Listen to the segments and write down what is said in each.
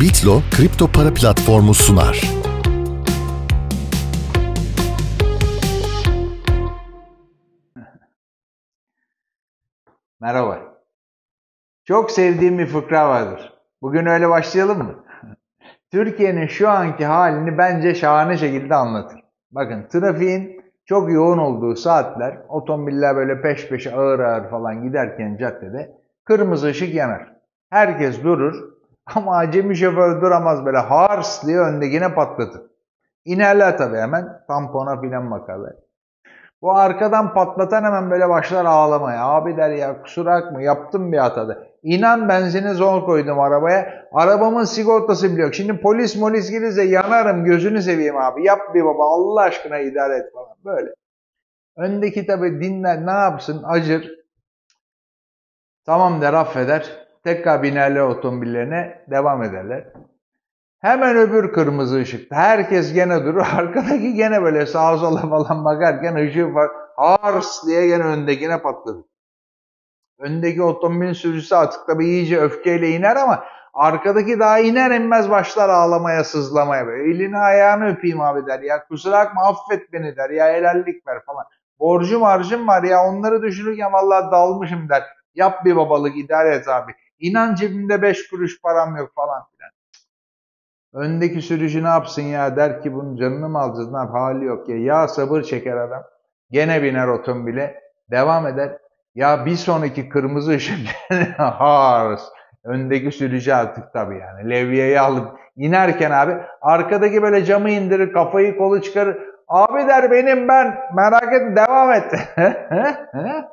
Bitlo kripto para platformu sunar. Merhaba. Çok sevdiğim bir fıkra vardır. Bugün öyle başlayalım mı? Türkiye'nin şu anki halini bence şahane şekilde anlatır. Bakın trafiğin çok yoğun olduğu saatler otomobiller böyle peş peşe ağır ağır falan giderken caddede kırmızı ışık yanar. Herkes durur ama acemi şoför duramaz böyle hars diye öndekine patlatır. İnerler tabii hemen tampona filan bakarlar. Bu arkadan patlatan hemen böyle başlar ağlamaya. Abi der ya kusura bakma yaptım bir hatada. İnan benzini zor koydum arabaya. Arabamın sigortası bile yok. Şimdi polis molis gelirse yanarım gözünü seveyim abi. Yap bir baba Allah aşkına idare et falan. Böyle. Öndeki tabi dinler ne yapsın acır. Tamam der affeder. Tekrar binerler otomobillerine devam ederler. Hemen öbür kırmızı ışıkta. Herkes gene durur. Arkadaki gene böyle sağa sola falan bakarken ışığı var. Ars diye gene öndekine patladı. Öndeki otomobilin sürücüsü artık tabii iyice öfkeyle iner ama arkadaki daha iner inmez başlar ağlamaya, sızlamaya böyle. Elini ayağını öpeyim abi der ya. Kusura bakma affet beni der ya helallik ver falan. Borcum harcım var ya onları düşünürken vallahi dalmışım der. Yap bir babalık idare et abi. İnan cebimde beş kuruş param yok falan filan. Öndeki sürücü ne yapsın ya der ki bunun canını mı alacağız ne hali yok ya. Ya sabır çeker adam. Gene biner otomobile devam eder. Ya bir sonraki kırmızı ışık hars. Öndeki sürücü artık tabii yani. Levyeyi alıp inerken abi arkadaki böyle camı indirir kafayı kolu çıkarır. Abi der benim ben merak et devam et.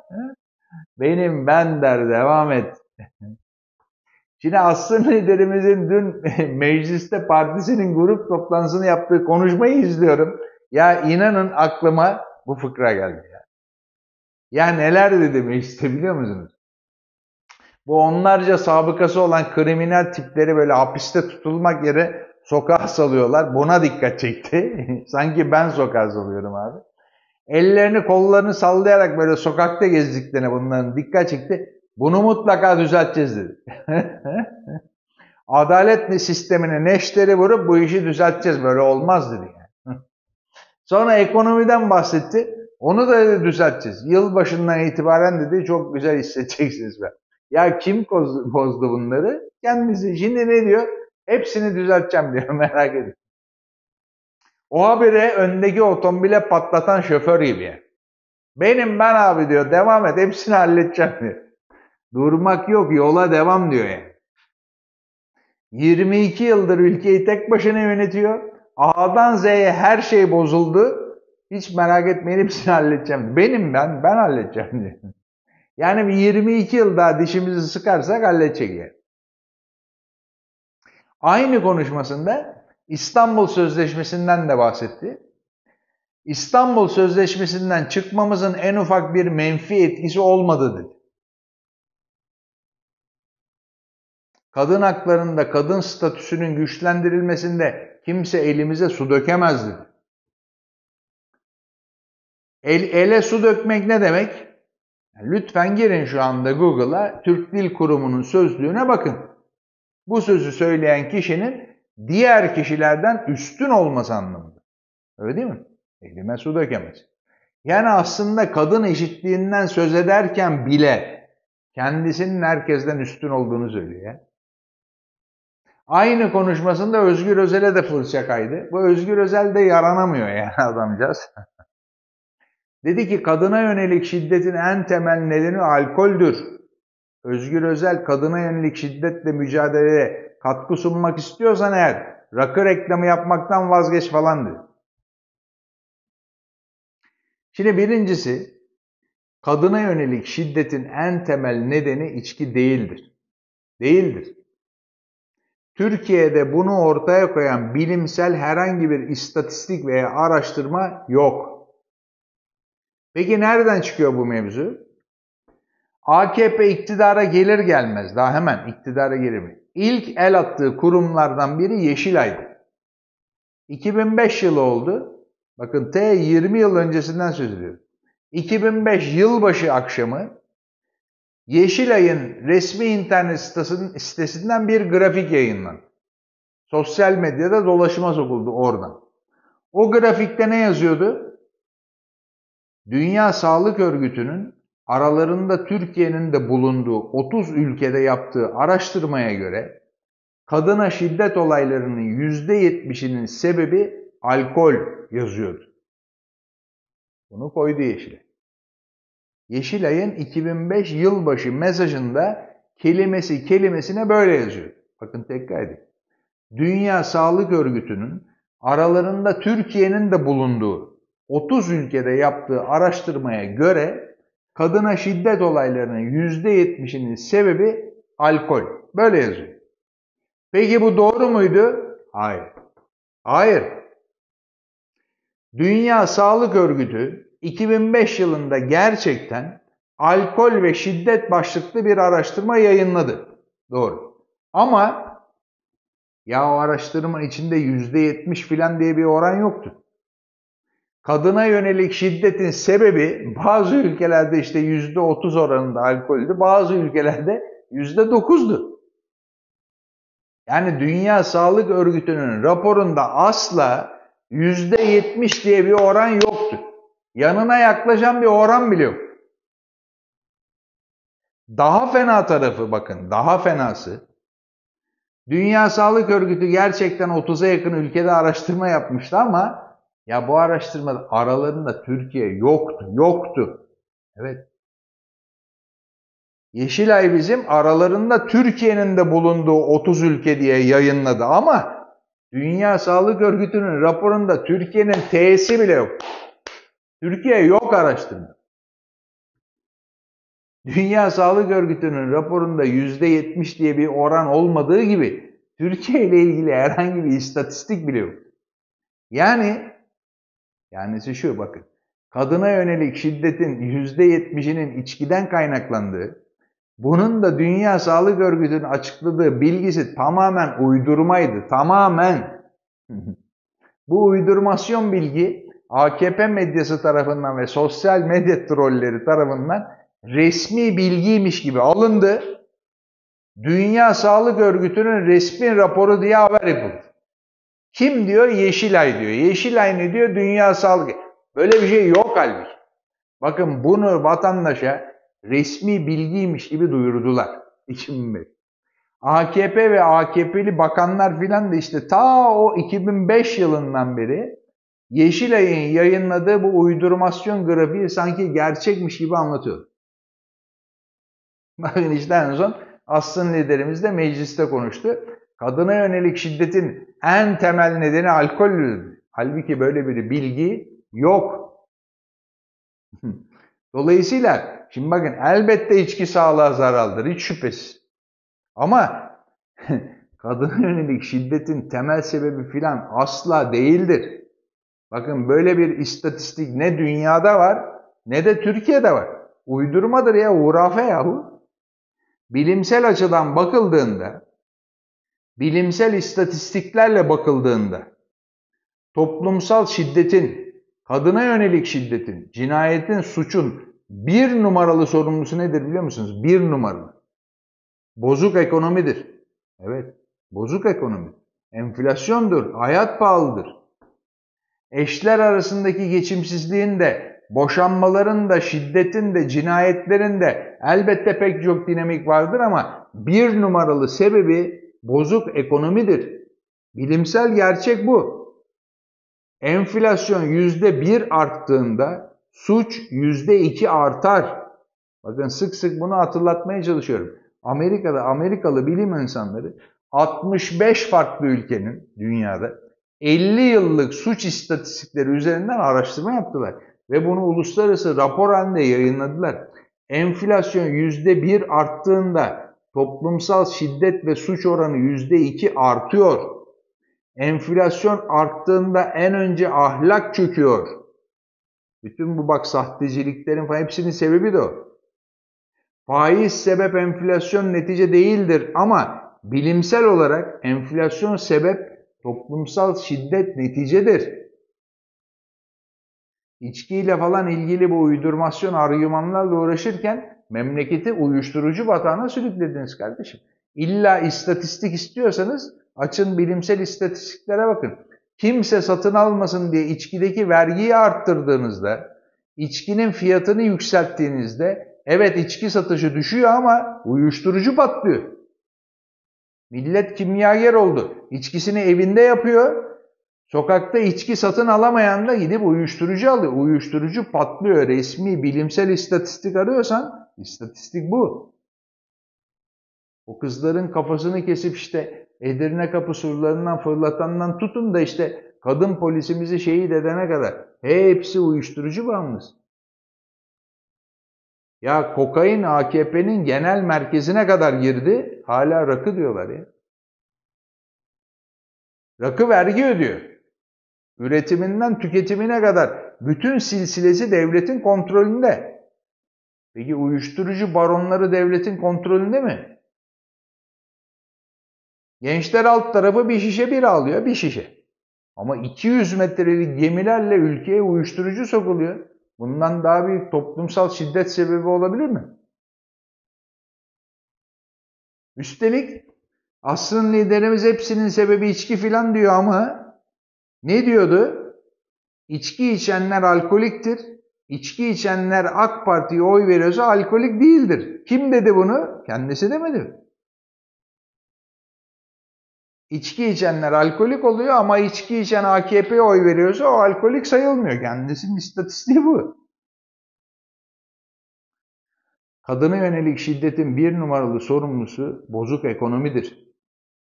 benim ben der devam et. Şimdi Aslı liderimizin dün mecliste partisinin grup toplantısını yaptığı konuşmayı izliyorum. Ya inanın aklıma bu fıkra geldi ya. Ya neler dedi mecliste biliyor musunuz? Bu onlarca sabıkası olan kriminal tipleri böyle hapiste tutulmak yere sokağa salıyorlar. Buna dikkat çekti. Sanki ben sokağa salıyorum abi. Ellerini kollarını sallayarak böyle sokakta gezdiklerine bunların dikkat çekti. Bunu mutlaka düzelteceğiz dedi. Adalet sistemine neşteri vurup bu işi düzelteceğiz. Böyle olmaz dedi. Yani. Sonra ekonomiden bahsetti. Onu da dedi düzelteceğiz. Yılbaşından itibaren dedi çok güzel hissedeceksiniz. Ben. Ya kim bozdu bunları? Kendisi. Şimdi ne diyor? Hepsini düzelteceğim diyor merak edin. O habire öndeki otomobile patlatan şoför gibi. Benim ben abi diyor devam et hepsini halledeceğim diyor. Durmak yok, yola devam diyor yani. 22 yıldır ülkeyi tek başına yönetiyor. A'dan Z'ye her şey bozuldu. Hiç merak etmeyin hepsini halledeceğim. Benim ben, ben halledeceğim diyor. Yani bir 22 yıl daha dişimizi sıkarsak halledecek yani. Aynı konuşmasında İstanbul Sözleşmesi'nden de bahsetti. İstanbul Sözleşmesi'nden çıkmamızın en ufak bir menfi etkisi olmadı dedi. Kadın haklarında, kadın statüsünün güçlendirilmesinde kimse elimize su dökemezdi. El, ele su dökmek ne demek? Lütfen girin şu anda Google'a Türk Dil Kurumu'nun sözlüğüne bakın. Bu sözü söyleyen kişinin diğer kişilerden üstün olması anlamında. Öyle değil mi? Elime su dökemez. Yani aslında kadın eşitliğinden söz ederken bile kendisinin herkesten üstün olduğunu söylüyor. Aynı konuşmasında Özgür Özel'e de fırça kaydı. Bu Özgür Özel de yaranamıyor yani adamcağız. Dedi ki kadına yönelik şiddetin en temel nedeni alkoldür. Özgür Özel kadına yönelik şiddetle mücadeleye katkı sunmak istiyorsan eğer rakı reklamı yapmaktan vazgeç falan dedi. Şimdi birincisi kadına yönelik şiddetin en temel nedeni içki değildir. Değildir. Türkiye'de bunu ortaya koyan bilimsel herhangi bir istatistik veya araştırma yok. Peki nereden çıkıyor bu mevzu? AKP iktidara gelir gelmez, daha hemen iktidara gelir mi? İlk el attığı kurumlardan biri Yeşilay'dı. 2005 yılı oldu. Bakın T 20 yıl öncesinden söz ediyorum. 2005 yılbaşı akşamı Yeşilay'ın resmi internet sitesinden bir grafik yayınlandı. Sosyal medyada dolaşıma sokuldu oradan. O grafikte ne yazıyordu? Dünya Sağlık Örgütü'nün aralarında Türkiye'nin de bulunduğu 30 ülkede yaptığı araştırmaya göre kadına şiddet olaylarının %70'inin sebebi alkol yazıyordu. Bunu koydu Yeşilay. Yeşilay'ın 2005 yılbaşı mesajında kelimesi kelimesine böyle yazıyor. Bakın tekrar edin. Dünya Sağlık Örgütü'nün aralarında Türkiye'nin de bulunduğu 30 ülkede yaptığı araştırmaya göre kadına şiddet olaylarının %70'inin sebebi alkol. Böyle yazıyor. Peki bu doğru muydu? Hayır. Hayır. Dünya Sağlık Örgütü 2005 yılında gerçekten alkol ve şiddet başlıklı bir araştırma yayınladı. Doğru. Ama ya o araştırma içinde %70 filan diye bir oran yoktu. Kadına yönelik şiddetin sebebi bazı ülkelerde işte %30 oranında alkoldü, bazı ülkelerde %9'du. Yani Dünya Sağlık Örgütü'nün raporunda asla %70 diye bir oran yoktu. Yanına yaklaşan bir oran bile yok. Daha fena tarafı bakın, daha fenası. Dünya Sağlık Örgütü gerçekten 30'a yakın ülkede araştırma yapmıştı ama ya bu araştırma aralarında Türkiye yoktu, yoktu. Evet. Yeşilay bizim aralarında Türkiye'nin de bulunduğu 30 ülke diye yayınladı ama Dünya Sağlık Örgütü'nün raporunda Türkiye'nin T'si bile yok. Türkiye yok araştırma. Dünya Sağlık Örgütü'nün raporunda %70 diye bir oran olmadığı gibi Türkiye ile ilgili herhangi bir istatistik bile yok. Yani yani şu bakın. Kadına yönelik şiddetin %70'inin içkiden kaynaklandığı, bunun da Dünya Sağlık Örgütü'nün açıkladığı bilgisi tamamen uydurmaydı. Tamamen. Bu uydurmasyon bilgi AKP medyası tarafından ve sosyal medya trolleri tarafından resmi bilgiymiş gibi alındı. Dünya Sağlık Örgütü'nün resmi raporu diye haber yapıldı. Kim diyor? Yeşilay diyor. Yeşilay ne diyor? Dünya Sağlık. Böyle bir şey yok halbuki. Bakın bunu vatandaşa resmi bilgiymiş gibi duyurdular. 2005. AKP ve AKP'li bakanlar filan da işte ta o 2005 yılından beri Yeşilay'ın yayınladığı bu uydurmasyon grafiği sanki gerçekmiş gibi anlatıyor. Bakın işte en son Aslı'nın liderimiz de mecliste konuştu. Kadına yönelik şiddetin en temel nedeni alkoldür. Halbuki böyle bir bilgi yok. Dolayısıyla şimdi bakın elbette içki sağlığa zararlıdır hiç şüphesiz. Ama kadına yönelik şiddetin temel sebebi filan asla değildir. Bakın böyle bir istatistik ne dünyada var ne de Türkiye'de var. Uydurmadır ya, hurafe yahu. Bilimsel açıdan bakıldığında bilimsel istatistiklerle bakıldığında toplumsal şiddetin, kadına yönelik şiddetin, cinayetin, suçun bir numaralı sorumlusu nedir biliyor musunuz? Bir numaralı. Bozuk ekonomidir. Evet, bozuk ekonomi. Enflasyondur, hayat pahalıdır. Eşler arasındaki geçimsizliğin de, boşanmaların da, şiddetin de, cinayetlerin de elbette pek çok dinamik vardır ama bir numaralı sebebi bozuk ekonomidir. Bilimsel gerçek bu. Enflasyon yüzde bir arttığında suç yüzde iki artar. Bakın sık sık bunu hatırlatmaya çalışıyorum. Amerika'da Amerikalı bilim insanları 65 farklı ülkenin dünyada 50 yıllık suç istatistikleri üzerinden araştırma yaptılar. Ve bunu uluslararası rapor halinde yayınladılar. Enflasyon %1 arttığında toplumsal şiddet ve suç oranı %2 artıyor. Enflasyon arttığında en önce ahlak çöküyor. Bütün bu bak sahteciliklerin falan hepsinin sebebi de o. Faiz sebep enflasyon netice değildir ama bilimsel olarak enflasyon sebep toplumsal şiddet neticedir. İçkiyle falan ilgili bu uydurmasyon argümanlarla uğraşırken memleketi uyuşturucu batağına sürüklediniz kardeşim. İlla istatistik istiyorsanız açın bilimsel istatistiklere bakın. Kimse satın almasın diye içkideki vergiyi arttırdığınızda, içkinin fiyatını yükselttiğinizde evet içki satışı düşüyor ama uyuşturucu patlıyor. Millet kimyager oldu. İçkisini evinde yapıyor. Sokakta içki satın alamayan da gidip uyuşturucu alıyor. Uyuşturucu patlıyor. Resmi bilimsel istatistik arıyorsan istatistik bu. O kızların kafasını kesip işte Edirne kapı surlarından fırlatandan tutun da işte kadın polisimizi şehit edene kadar hepsi uyuşturucu bağımlısı. Ya kokain AKP'nin genel merkezine kadar girdi. Hala rakı diyorlar ya. Rakı vergi ödüyor. Üretiminden tüketimine kadar bütün silsilesi devletin kontrolünde. Peki uyuşturucu baronları devletin kontrolünde mi? Gençler alt tarafı bir şişe bir alıyor, bir şişe. Ama 200 metrelik gemilerle ülkeye uyuşturucu sokuluyor. Bundan daha büyük toplumsal şiddet sebebi olabilir mi? Üstelik asrın liderimiz hepsinin sebebi içki filan diyor ama ne diyordu? İçki içenler alkoliktir. İçki içenler AK Parti'ye oy veriyorsa alkolik değildir. Kim dedi bunu? Kendisi demedi. İçki içenler alkolik oluyor ama içki içen AKP'ye oy veriyorsa o alkolik sayılmıyor. Kendisinin istatistiği bu. Kadına yönelik şiddetin bir numaralı sorumlusu bozuk ekonomidir.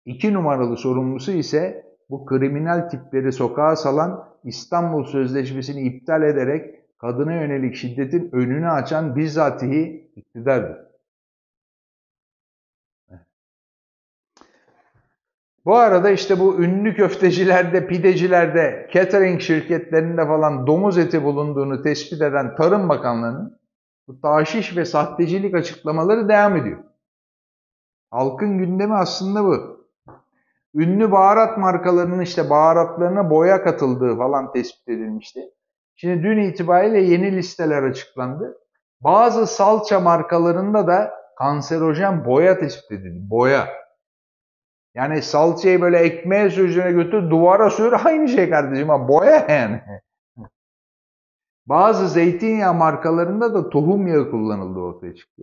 İki numaralı sorumlusu ise bu kriminal tipleri sokağa salan İstanbul Sözleşmesi'ni iptal ederek kadına yönelik şiddetin önünü açan bizzatihi iktidardır. Bu arada işte bu ünlü köftecilerde, pidecilerde, catering şirketlerinde falan domuz eti bulunduğunu tespit eden Tarım Bakanlığı'nın bu taşiş ve sahtecilik açıklamaları devam ediyor. Halkın gündemi aslında bu. Ünlü baharat markalarının işte baharatlarına boya katıldığı falan tespit edilmişti. Şimdi dün itibariyle yeni listeler açıklandı. Bazı salça markalarında da kanserojen boya tespit edildi. Boya. Yani salçayı böyle ekmeğe sürücüne götür, duvara sür aynı şey kardeşim. Ha, boya yani. Bazı zeytinyağı markalarında da tohum yağı kullanıldı ortaya çıktı.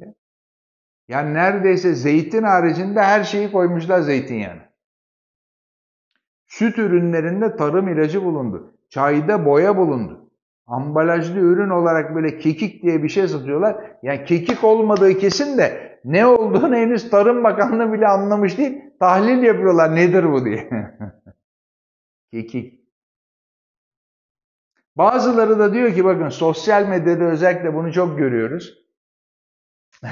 Yani neredeyse zeytin haricinde her şeyi koymuşlar zeytinyağına. Süt ürünlerinde tarım ilacı bulundu. Çayda boya bulundu. Ambalajlı ürün olarak böyle kekik diye bir şey satıyorlar. Yani kekik olmadığı kesin de ne olduğunu henüz Tarım Bakanlığı bile anlamış değil. Tahlil yapıyorlar nedir bu diye. Kekik. Bazıları da diyor ki bakın sosyal medyada özellikle bunu çok görüyoruz.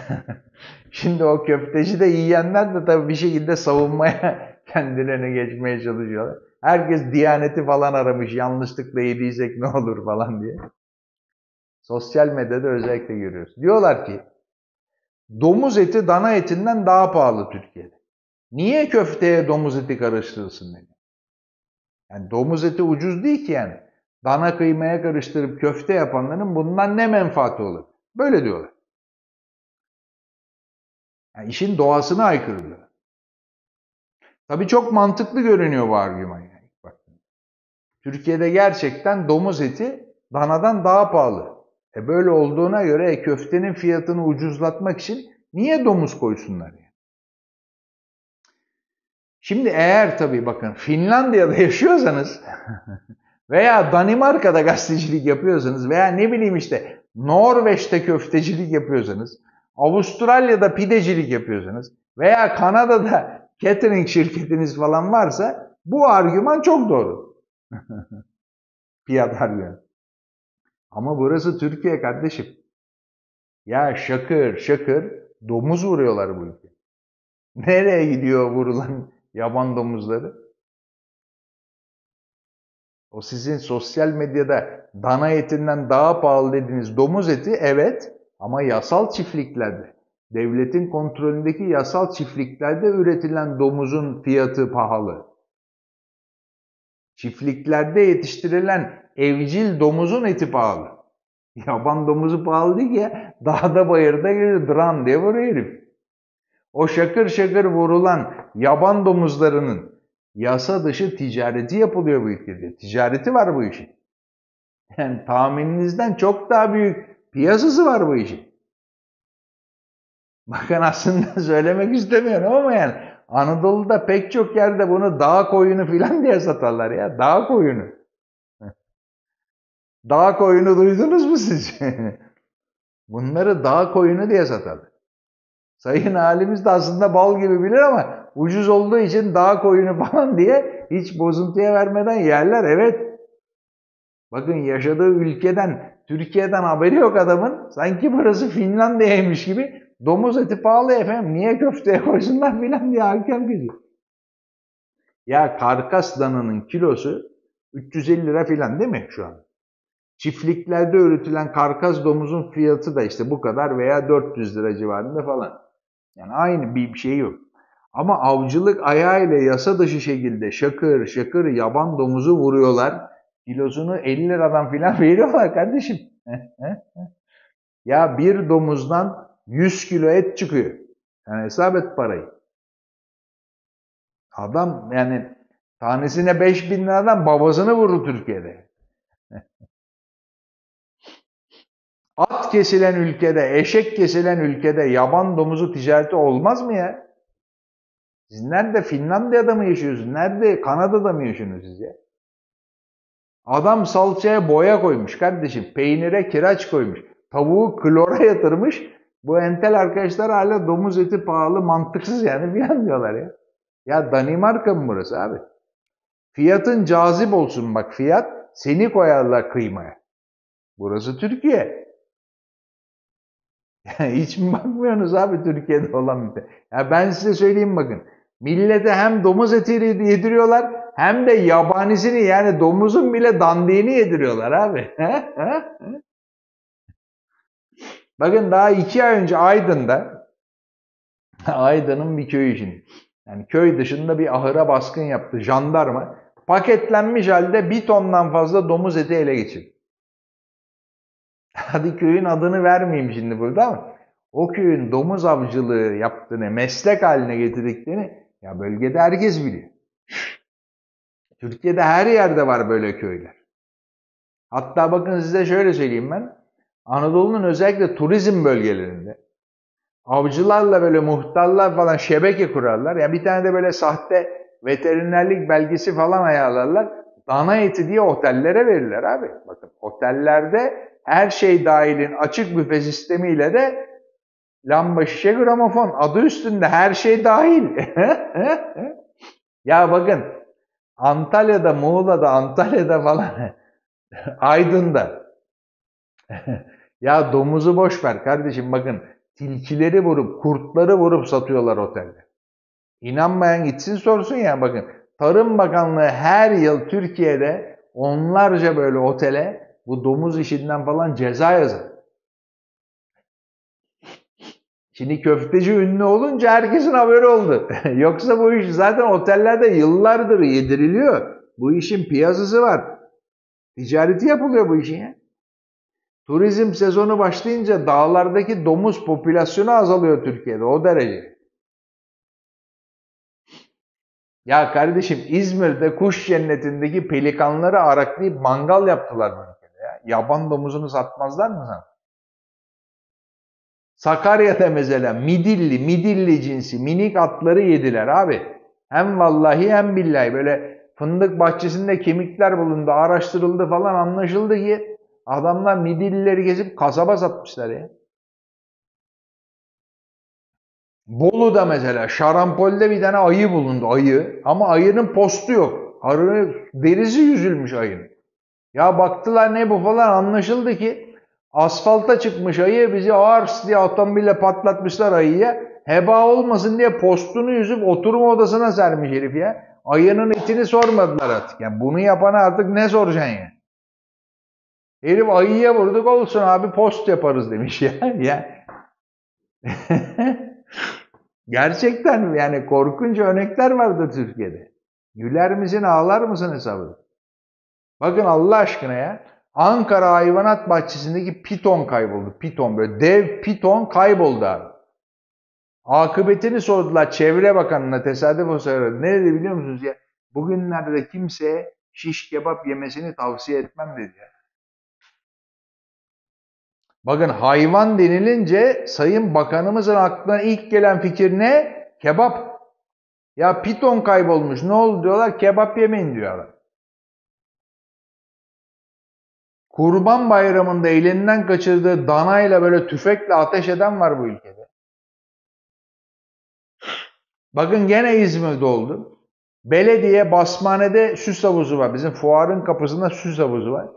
Şimdi o köfteci de yiyenler de tabii bir şekilde savunmaya kendilerine geçmeye çalışıyorlar. Herkes diyaneti falan aramış yanlışlıkla yediysek ne olur falan diye. Sosyal medyada özellikle görüyoruz. Diyorlar ki domuz eti dana etinden daha pahalı Türkiye'de. Niye köfteye domuz eti karıştırılsın dedi. Yani domuz eti ucuz değil ki yani. Dana kıymaya karıştırıp köfte yapanların bundan ne menfaati olur? Böyle diyorlar. Yani işin doğasına aykırı. Tabii çok mantıklı görünüyor bu argüman yani. Bak. Türkiye'de gerçekten domuz eti danadan daha pahalı. E böyle olduğuna göre e, köftenin fiyatını ucuzlatmak için niye domuz koysunlar yani? Şimdi eğer tabii bakın Finlandiya'da yaşıyorsanız veya Danimarka'da gazetecilik yapıyorsanız veya ne bileyim işte Norveç'te köftecilik yapıyorsanız, Avustralya'da pidecilik yapıyorsanız veya Kanada'da catering şirketiniz falan varsa bu argüman çok doğru. Fiyat argümanı. Ama burası Türkiye kardeşim. Ya şakır şakır domuz vuruyorlar bu ülke. Nereye gidiyor vurulan yaban domuzları? O sizin sosyal medyada dana etinden daha pahalı dediğiniz domuz eti evet ama yasal çiftliklerde, devletin kontrolündeki yasal çiftliklerde üretilen domuzun fiyatı pahalı. Çiftliklerde yetiştirilen evcil domuzun eti pahalı. Yaban domuzu pahalı değil ya. Dağda bayırda geliyor. Dran diye vuruyor herif. O şakır şakır vurulan yaban domuzlarının yasa dışı ticareti yapılıyor bu ülkede. Ticareti var bu işin. Yani tahmininizden çok daha büyük piyasası var bu işin. Bakın aslında söylemek istemiyorum ama yani Anadolu'da pek çok yerde bunu dağ koyunu filan diye satarlar ya. Dağ koyunu. Dağ koyunu duydunuz mu siz? Bunları dağ koyunu diye satarlar. Sayın halimiz de aslında bal gibi bilir ama ucuz olduğu için dağ koyunu falan diye hiç bozuntuya vermeden yerler. Evet. Bakın yaşadığı ülkeden, Türkiye'den haberi yok adamın. Sanki burası Finlandiya'ymış gibi domuz eti pahalı efendim. Niye köfteye koysunlar filan diye hakem gidiyor. Ya karkas dananın kilosu 350 lira filan değil mi şu an? Çiftliklerde üretilen karkas domuzun fiyatı da işte bu kadar veya 400 lira civarında falan. Yani aynı bir şey yok. Ama avcılık ayağıyla yasa dışı şekilde şakır şakır yaban domuzu vuruyorlar. Kilosunu 50 liradan filan veriyorlar kardeşim. ya bir domuzdan 100 kilo et çıkıyor. Yani hesap et parayı. Adam yani tanesine 5 bin liradan babasını vurur Türkiye'de. At kesilen ülkede, eşek kesilen ülkede yaban domuzu ticareti olmaz mı ya? Siz nerede Finlandiya'da mı yaşıyorsunuz? Nerede Kanada'da mı yaşıyorsunuz siz ya? Adam salçaya boya koymuş kardeşim. Peynire kireç koymuş. Tavuğu klora yatırmış. Bu entel arkadaşlar hala domuz eti pahalı mantıksız yani bir an diyorlar ya. Ya Danimarka mı burası abi? Fiyatın cazip olsun bak fiyat seni koyarlar kıymaya. Burası Türkiye. Hiç mi bakmıyorsunuz abi Türkiye'de olan bir Ya ben size söyleyeyim bakın. Millete hem domuz eti yediriyorlar hem de yabanisini yani domuzun bile dandiğini yediriyorlar abi. bakın daha iki ay önce Aydın'da Aydın'ın bir köyü için. Yani köy dışında bir ahıra baskın yaptı jandarma. Paketlenmiş halde bir tondan fazla domuz eti ele geçirdi. Hadi köyün adını vermeyeyim şimdi burada ama o köyün domuz avcılığı yaptığını, meslek haline getirdiklerini ya bölgede herkes biliyor. Türkiye'de her yerde var böyle köyler. Hatta bakın size şöyle söyleyeyim ben. Anadolu'nun özellikle turizm bölgelerinde avcılarla böyle muhtarlar falan şebeke kurarlar. Ya yani bir tane de böyle sahte veterinerlik belgesi falan ayarlarlar. Dana eti diye otellere verirler abi. Bakın otellerde her şey dahilin açık büfe sistemiyle de lamba şişe gramofon adı üstünde her şey dahil. ya bakın Antalya'da, Muğla'da, Antalya'da falan Aydın'da ya domuzu boş ver kardeşim bakın tilkileri vurup kurtları vurup satıyorlar otelde. İnanmayan gitsin sorsun ya bakın. Tarım Bakanlığı her yıl Türkiye'de onlarca böyle otele bu domuz işinden falan ceza yazar. Şimdi köfteci ünlü olunca herkesin haberi oldu. Yoksa bu iş zaten otellerde yıllardır yediriliyor. Bu işin piyasası var. Ticareti yapılıyor bu işin ya. Turizm sezonu başlayınca dağlardaki domuz popülasyonu azalıyor Türkiye'de o derece. Ya kardeşim İzmir'de kuş cennetindeki pelikanları araklayıp mangal yaptılar bunu. Yaban domuzunu satmazlar mı sana? Sakarya'da mesela midilli, midilli cinsi minik atları yediler abi. Hem vallahi hem billahi böyle fındık bahçesinde kemikler bulundu, araştırıldı falan anlaşıldı ki adamlar midillileri gezip kasaba satmışlar ya. Bolu'da mesela şarampolde bir tane ayı bulundu ayı ama ayının postu yok. Arı derisi yüzülmüş ayının. Ya baktılar ne bu falan anlaşıldı ki asfalta çıkmış ayı bizi ağır diye otomobille patlatmışlar ayıya. Heba olmasın diye postunu yüzüp oturma odasına sermiş herif ya. Ayının etini sormadılar artık. Yani bunu yapana artık ne soracaksın ya? Herif ayıya vurduk olsun abi post yaparız demiş ya. ya. Gerçekten yani korkunç örnekler vardı Türkiye'de. Güler misin ağlar mısın hesabı? Bakın Allah aşkına ya. Ankara Hayvanat Bahçesi'ndeki piton kayboldu. Piton böyle dev piton kayboldu abi. Akıbetini sordular Çevre Bakanı'na tesadüf olsa ne dedi biliyor musunuz ya? Bugünlerde kimseye şiş kebap yemesini tavsiye etmem dedi ya. Bakın hayvan denilince Sayın Bakanımızın aklına ilk gelen fikir ne? Kebap. Ya piton kaybolmuş ne oldu diyorlar kebap yemeyin diyorlar. Kurban bayramında elinden kaçırdığı danayla böyle tüfekle ateş eden var bu ülkede. Bakın gene İzmir'de oldu. Belediye basmanede süs havuzu var. Bizim fuarın kapısında süs havuzu var.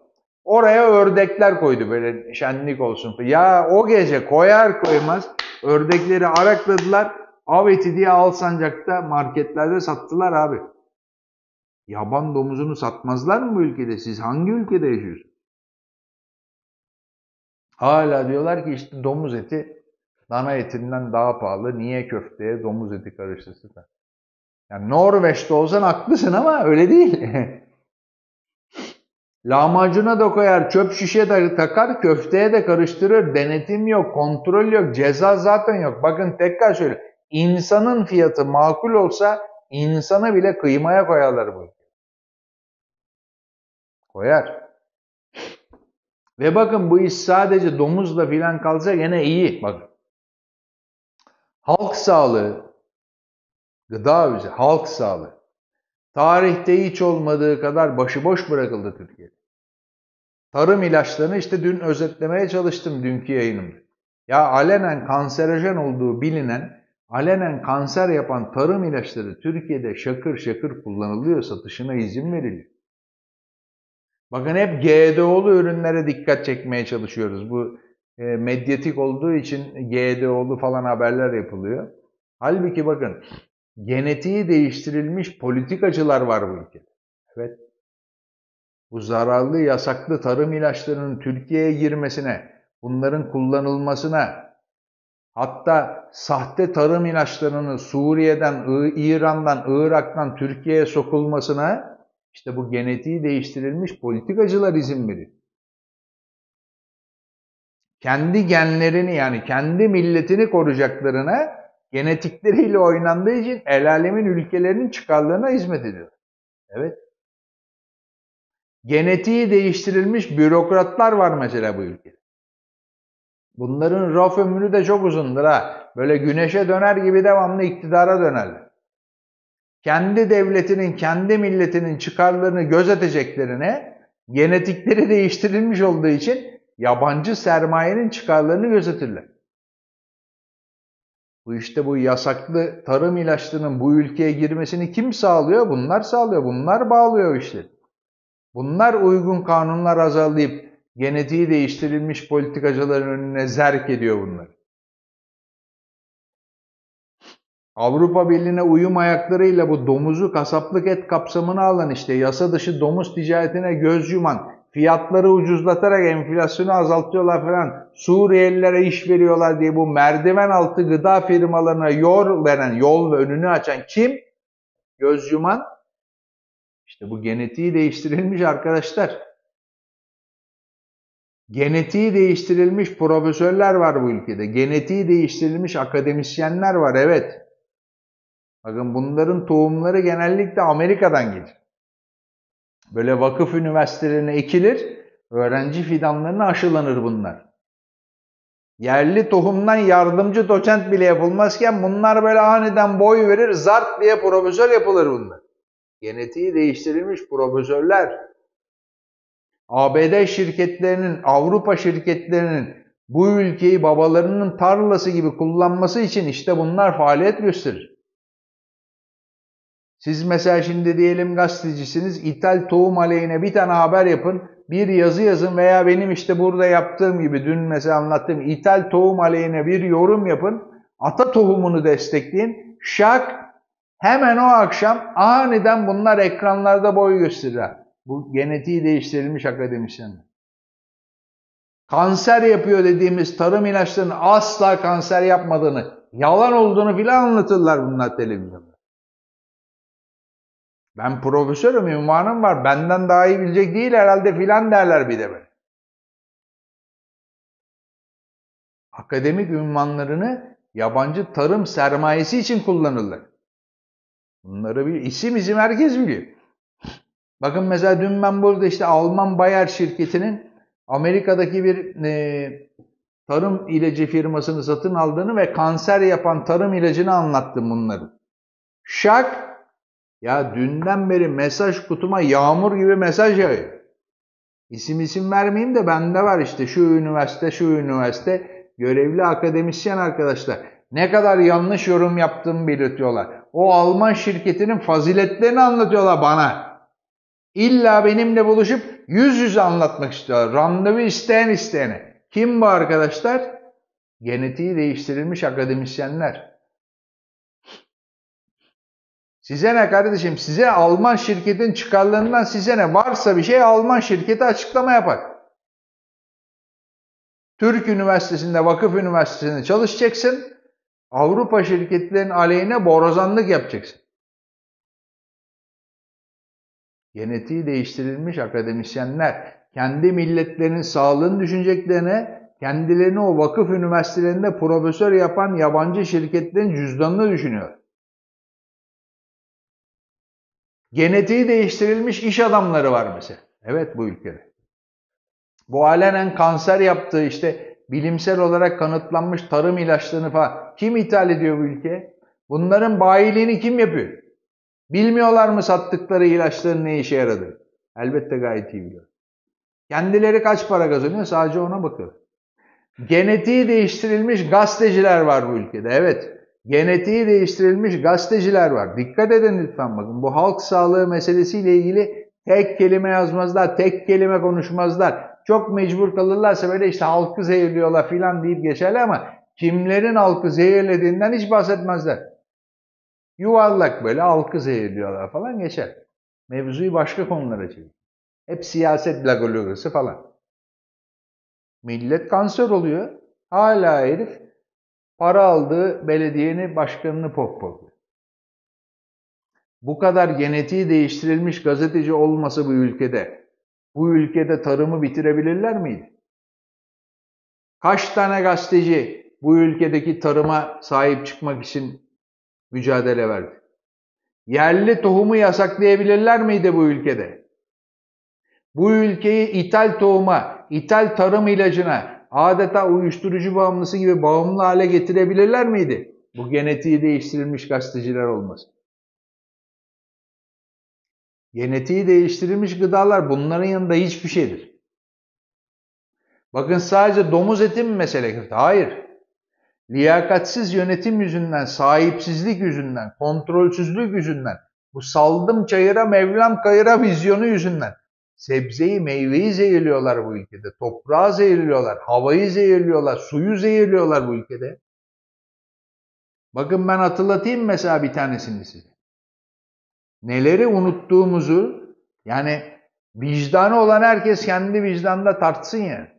Oraya ördekler koydu böyle şenlik olsun. Ya o gece koyar koymaz ördekleri arakladılar. Av eti diye Alsancak'ta marketlerde sattılar abi. Yaban domuzunu satmazlar mı bu ülkede? Siz hangi ülkede yaşıyorsunuz? Hala diyorlar ki işte domuz eti dana etinden daha pahalı. Niye köfteye domuz eti karıştırsın? Yani Norveç'te olsan haklısın ama öyle değil. Lahmacuna da koyar, çöp şişe de takar, köfteye de karıştırır. Denetim yok, kontrol yok, ceza zaten yok. Bakın tekrar şöyle. İnsanın fiyatı makul olsa insanı bile kıymaya koyarlar bu. Koyar. Ve bakın bu iş sadece domuzla filan kalsa gene iyi. Bakın. Halk sağlığı, gıda üze, halk sağlığı. Tarihte hiç olmadığı kadar başıboş bırakıldı Türkiye'de. Tarım ilaçlarını işte dün özetlemeye çalıştım dünkü yayınımda. Ya alenen kanserojen olduğu bilinen, alenen kanser yapan tarım ilaçları Türkiye'de şakır şakır kullanılıyor, satışına izin veriliyor. Bakın hep GDO'lu ürünlere dikkat çekmeye çalışıyoruz. Bu e, medyatik olduğu için GDO'lu falan haberler yapılıyor. Halbuki bakın genetiği değiştirilmiş politikacılar var bu ülkede. Evet. Bu zararlı, yasaklı tarım ilaçlarının Türkiye'ye girmesine, bunların kullanılmasına, hatta sahte tarım ilaçlarının Suriye'den, İran'dan, Irak'tan Türkiye'ye sokulmasına işte bu genetiği değiştirilmiş politikacılar izin veriyor. Kendi genlerini yani kendi milletini koruyacaklarına genetikleriyle oynandığı için el alemin ülkelerinin çıkarlarına hizmet ediyor. Evet. Genetiği değiştirilmiş bürokratlar var mesela bu ülkede. Bunların raf ömrü de çok uzundur ha. Böyle güneşe döner gibi devamlı iktidara dönerler. Kendi devletinin, kendi milletinin çıkarlarını gözeteceklerine genetikleri değiştirilmiş olduğu için yabancı sermayenin çıkarlarını gözetirler. Bu işte bu yasaklı tarım ilaçlarının bu ülkeye girmesini kim sağlıyor? Bunlar sağlıyor. Bunlar bağlıyor işte. Bunlar uygun kanunlar azallayıp genetiği değiştirilmiş politikacıların önüne zerk ediyor bunlar. Avrupa Birliği'ne uyum ayaklarıyla bu domuzu kasaplık et kapsamına alan işte yasa dışı domuz ticaretine göz yuman, fiyatları ucuzlatarak enflasyonu azaltıyorlar falan, Suriyelilere iş veriyorlar diye bu merdiven altı gıda firmalarına yol veren, yol ve önünü açan kim? Göz yuman. İşte bu genetiği değiştirilmiş arkadaşlar. Genetiği değiştirilmiş profesörler var bu ülkede. Genetiği değiştirilmiş akademisyenler var evet. Bakın bunların tohumları genellikle Amerika'dan gelir. Böyle vakıf üniversitelerine ekilir, öğrenci fidanlarına aşılanır bunlar. Yerli tohumdan yardımcı doçent bile yapılmazken bunlar böyle aniden boy verir, zart diye profesör yapılır bunlar. Genetiği değiştirilmiş profesörler. ABD şirketlerinin, Avrupa şirketlerinin bu ülkeyi babalarının tarlası gibi kullanması için işte bunlar faaliyet gösterir. Siz mesela şimdi diyelim gazetecisiniz, ithal tohum aleyhine bir tane haber yapın, bir yazı yazın veya benim işte burada yaptığım gibi dün mesela anlattığım ithal tohum aleyhine bir yorum yapın, ata tohumunu destekleyin, şak hemen o akşam aniden bunlar ekranlarda boy gösterir. Bu genetiği değiştirilmiş akademisyenler. Kanser yapıyor dediğimiz tarım ilaçlarının asla kanser yapmadığını, yalan olduğunu filan anlatırlar bunlar televizyonda. Ben profesörüm, ünvanım var. Benden daha iyi bilecek değil herhalde filan derler bir de böyle. Akademik ünvanlarını yabancı tarım sermayesi için kullanırlar. Bunları bir isim isim herkes biliyor. Bakın mesela dün ben burada işte Alman Bayer şirketinin Amerika'daki bir e, tarım ilacı firmasını satın aldığını ve kanser yapan tarım ilacını anlattım bunları. Şak ya dünden beri mesaj kutuma yağmur gibi mesaj yağıyor. İsim isim vermeyeyim de bende var işte şu üniversite şu üniversite görevli akademisyen arkadaşlar. Ne kadar yanlış yorum yaptığımı belirtiyorlar. O Alman şirketinin faziletlerini anlatıyorlar bana. İlla benimle buluşup yüz yüze anlatmak istiyorlar. Randevu isteyen isteyene. Kim bu arkadaşlar? Genetiği değiştirilmiş akademisyenler. Size ne kardeşim? Size Alman şirketin çıkarlarından size ne? Varsa bir şey Alman şirketi açıklama yapar. Türk Üniversitesi'nde, Vakıf Üniversitesi'nde çalışacaksın. Avrupa şirketlerinin aleyhine borazanlık yapacaksın. Genetiği değiştirilmiş akademisyenler kendi milletlerinin sağlığını düşüneceklerine kendilerini o vakıf üniversitelerinde profesör yapan yabancı şirketlerin cüzdanını düşünüyor. Genetiği değiştirilmiş iş adamları var mesela. Evet bu ülkede. Bu alenen kanser yaptığı işte bilimsel olarak kanıtlanmış tarım ilaçlarını falan kim ithal ediyor bu ülkeye? Bunların bayiliğini kim yapıyor? Bilmiyorlar mı sattıkları ilaçların ne işe yaradığı? Elbette gayet iyi biliyor. Kendileri kaç para kazanıyor sadece ona bakıyor. Genetiği değiştirilmiş gazeteciler var bu ülkede. Evet. Genetiği değiştirilmiş gazeteciler var. Dikkat edin lütfen bakın. Bu halk sağlığı meselesiyle ilgili tek kelime yazmazlar, tek kelime konuşmazlar. Çok mecbur kalırlarsa böyle işte halkı zehirliyorlar filan deyip geçerler ama kimlerin halkı zehirlediğinden hiç bahsetmezler. Yuvarlak böyle halkı zehirliyorlar falan geçer. Mevzuyu başka konulara çevir. Hep siyaset lagologası falan. Millet kanser oluyor. Hala herif para aldığı belediyenin başkanını pohpohluyor. Bu kadar genetiği değiştirilmiş gazeteci olmasa bu ülkede, bu ülkede tarımı bitirebilirler miydi? Kaç tane gazeteci bu ülkedeki tarıma sahip çıkmak için mücadele verdi? Yerli tohumu yasaklayabilirler miydi bu ülkede? Bu ülkeyi ithal tohuma, ithal tarım ilacına, adeta uyuşturucu bağımlısı gibi bağımlı hale getirebilirler miydi? Bu genetiği değiştirilmiş gazeteciler olmaz. Genetiği değiştirilmiş gıdalar bunların yanında hiçbir şeydir. Bakın sadece domuz eti mi mesele? Hayır. Liyakatsiz yönetim yüzünden, sahipsizlik yüzünden, kontrolsüzlük yüzünden, bu saldım çayıra mevlam kayıra vizyonu yüzünden sebzeyi, meyveyi zehirliyorlar bu ülkede. Toprağı zehirliyorlar, havayı zehirliyorlar, suyu zehirliyorlar bu ülkede. Bakın ben hatırlatayım mesela bir tanesini size. Neleri unuttuğumuzu yani vicdanı olan herkes kendi vicdanında tartsın ya.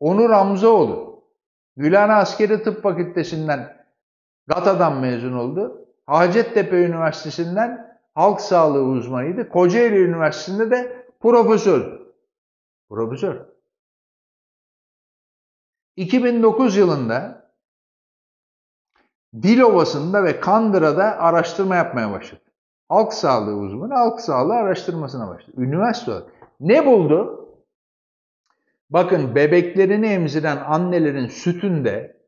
Onur Hamzaoğlu. Gülhane Askeri Tıp Fakültesinden GATA'dan mezun oldu. Hacettepe Üniversitesi'nden halk sağlığı uzmanıydı. Kocaeli Üniversitesi'nde de Profesör. Profesör. 2009 yılında Dilovası'nda ve Kandıra'da araştırma yapmaya başladı. Halk sağlığı uzmanı halk sağlığı araştırmasına başladı. Üniversite olarak. Ne buldu? Bakın bebeklerini emziren annelerin sütünde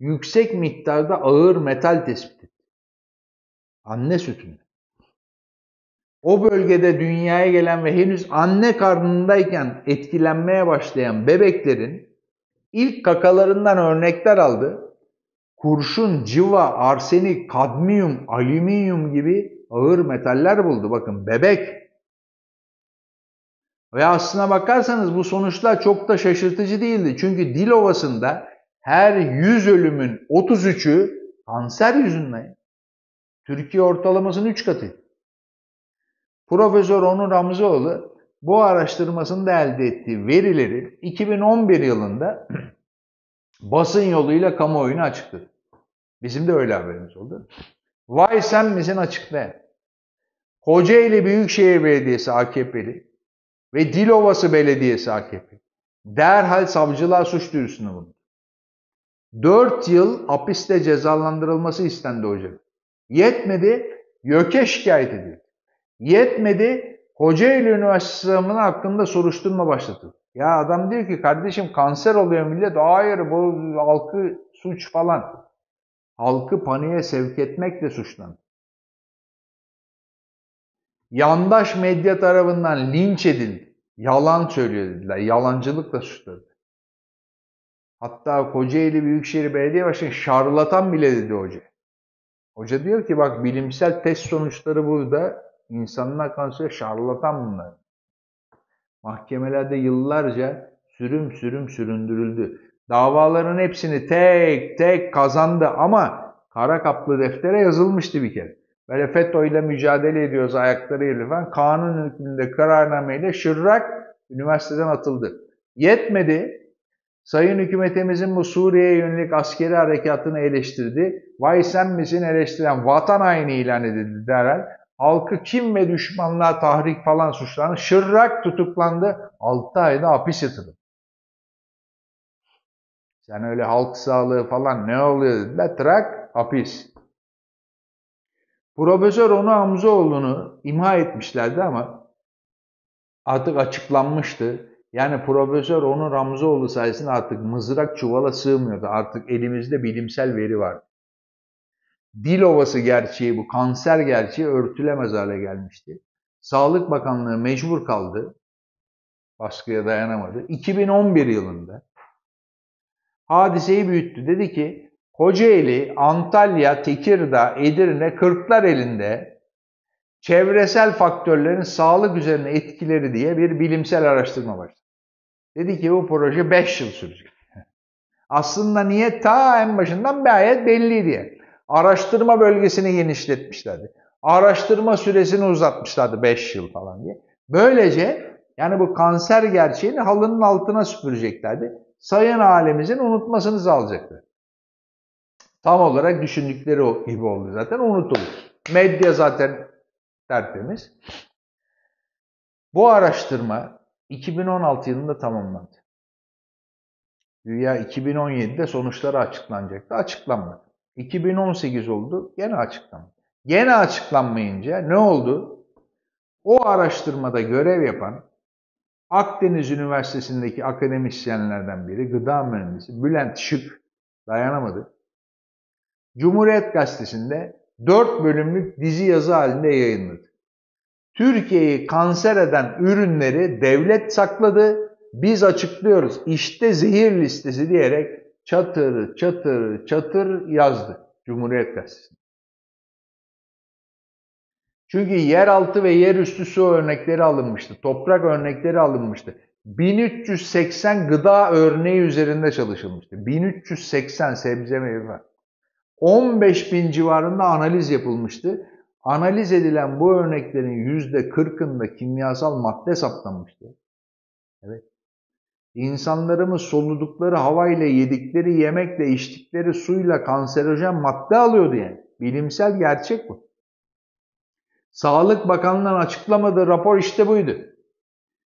yüksek miktarda ağır metal tespit etti. Anne sütünde o bölgede dünyaya gelen ve henüz anne karnındayken etkilenmeye başlayan bebeklerin ilk kakalarından örnekler aldı. Kurşun, civa, arsenik, kadmiyum, alüminyum gibi ağır metaller buldu. Bakın bebek. Ve aslına bakarsanız bu sonuçlar çok da şaşırtıcı değildi. Çünkü dil ovasında her 100 ölümün 33'ü kanser yüzünden. Türkiye ortalamasının 3 katı. Profesör Onur Ramzoğlu bu araştırmasında elde ettiği verileri 2011 yılında basın yoluyla kamuoyuna açıkladı. Bizim de öyle haberimiz oldu. Vay sen misin açıklayan. Kocaeli Büyükşehir Belediyesi AKP'li ve Dilovası Belediyesi AKP. Derhal savcılığa suç duyurusunda bulundu. 4 yıl hapiste cezalandırılması istendi hocam. Yetmedi, YÖK'e şikayet edildi. Yetmedi, Kocaeli Üniversitesi hakkında soruşturma başlatıldı. Ya adam diyor ki kardeşim kanser oluyor millet. Hayır bu halkı suç falan. Halkı paniğe sevk etmekle suçlandı. Yandaş medya tarafından linç edildi. Yalan söylüyor dediler. Yalancılıkla suçladı. Hatta Kocaeli Büyükşehir Belediye Başkanı şarlatan bile dedi hoca. Hoca diyor ki bak bilimsel test sonuçları burada insanlar kanser şarlatan bunlar. Mahkemelerde yıllarca sürüm sürüm süründürüldü. Davaların hepsini tek tek kazandı ama kara kaplı deftere yazılmıştı bir kere. Böyle FETÖ ile mücadele ediyoruz ayaklarıyla falan. Kanun hükmünde kararnameyle Şırrak üniversiteden atıldı. Yetmedi. Sayın hükümetimizin bu Suriye'ye yönelik askeri harekatını eleştirdi. Vay sen misin eleştiren vatan haini ilan edildi derhal. Halkı kim ve düşmanlığa tahrik falan suçlandı. Şırrak tutuklandı. 6 ayda hapis yatırıldı. Sen öyle halk sağlığı falan ne oluyor dediler. Trak hapis. Profesör Onu Hamzoğlu'nu imha etmişlerdi ama artık açıklanmıştı. Yani Profesör Onur Ramzoğlu sayesinde artık mızrak çuvala sığmıyordu. Artık elimizde bilimsel veri var. Dil ovası gerçeği, bu kanser gerçeği örtülemez hale gelmişti. Sağlık Bakanlığı mecbur kaldı. Baskıya dayanamadı. 2011 yılında hadiseyi büyüttü. Dedi ki Kocaeli, Antalya, Tekirdağ, Edirne, Kırklar elinde çevresel faktörlerin sağlık üzerine etkileri diye bir bilimsel araştırma başladı. Dedi ki bu proje 5 yıl sürecek. Aslında niye ta en başından gayet belliydi. Araştırma bölgesini genişletmişlerdi. Araştırma süresini uzatmışlardı 5 yıl falan diye. Böylece yani bu kanser gerçeğini halının altına süpüreceklerdi. Sayın alemimizin unutmasını sağlayacaktı. Tam olarak düşündükleri gibi oldu zaten unutulur. Medya zaten tertemiz. Bu araştırma 2016 yılında tamamlandı. Güya 2017'de sonuçları açıklanacaktı. Açıklanmadı. 2018 oldu. Gene açıklanmadı. Gene açıklanmayınca ne oldu? O araştırmada görev yapan Akdeniz Üniversitesi'ndeki akademisyenlerden biri, gıda mühendisi Bülent Şık dayanamadı. Cumhuriyet Gazetesi'nde 4 bölümlük dizi yazı halinde yayınladı. Türkiye'yi kanser eden ürünleri devlet sakladı, biz açıklıyoruz. İşte zehir listesi diyerek çatır çatır çatır yazdı Cumhuriyet Gazetesi. Çünkü yeraltı ve yerüstü su örnekleri alınmıştı. Toprak örnekleri alınmıştı. 1380 gıda örneği üzerinde çalışılmıştı. 1380 sebze meyve. 15 bin civarında analiz yapılmıştı. Analiz edilen bu örneklerin %40'ında kimyasal madde saptanmıştı. Evet. İnsanlarımız soludukları havayla, yedikleri yemekle, içtikleri suyla kanserojen madde alıyordu yani. Bilimsel gerçek bu. Sağlık Bakanlığı'nın açıklamadığı rapor işte buydu.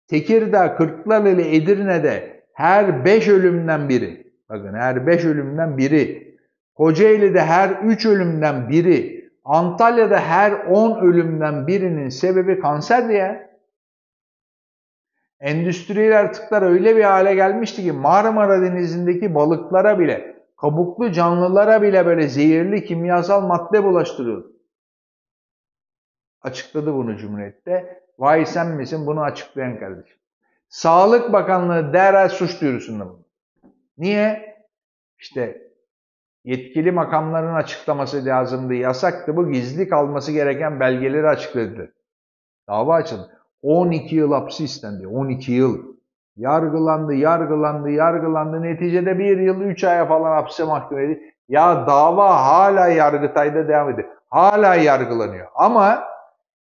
Tekirdağ, Kırklareli, Edirne'de her 5 ölümden biri, bakın her 5 ölümden biri, Kocaeli'de her 3 ölümden biri, Antalya'da her 10 ölümden birinin sebebi kanser diye. Endüstriyel artıklar öyle bir hale gelmişti ki Marmara Denizi'ndeki balıklara bile, kabuklu canlılara bile böyle zehirli kimyasal madde bulaştırıyordu. Açıkladı bunu Cumhuriyet'te. Vay sen misin bunu açıklayan kardeşim. Sağlık Bakanlığı derhal suç duyurusunda bunu. Niye? İşte yetkili makamların açıklaması lazımdı. Yasaktı bu gizli kalması gereken belgeleri açıkladı. Dava açıldı. 12 yıl hapsi istendi. 12 yıl. Yargılandı, yargılandı, yargılandı. Neticede bir yıl, üç aya falan hapse mahkum edildi. Ya dava hala Yargıtay'da devam ediyor. Hala yargılanıyor. Ama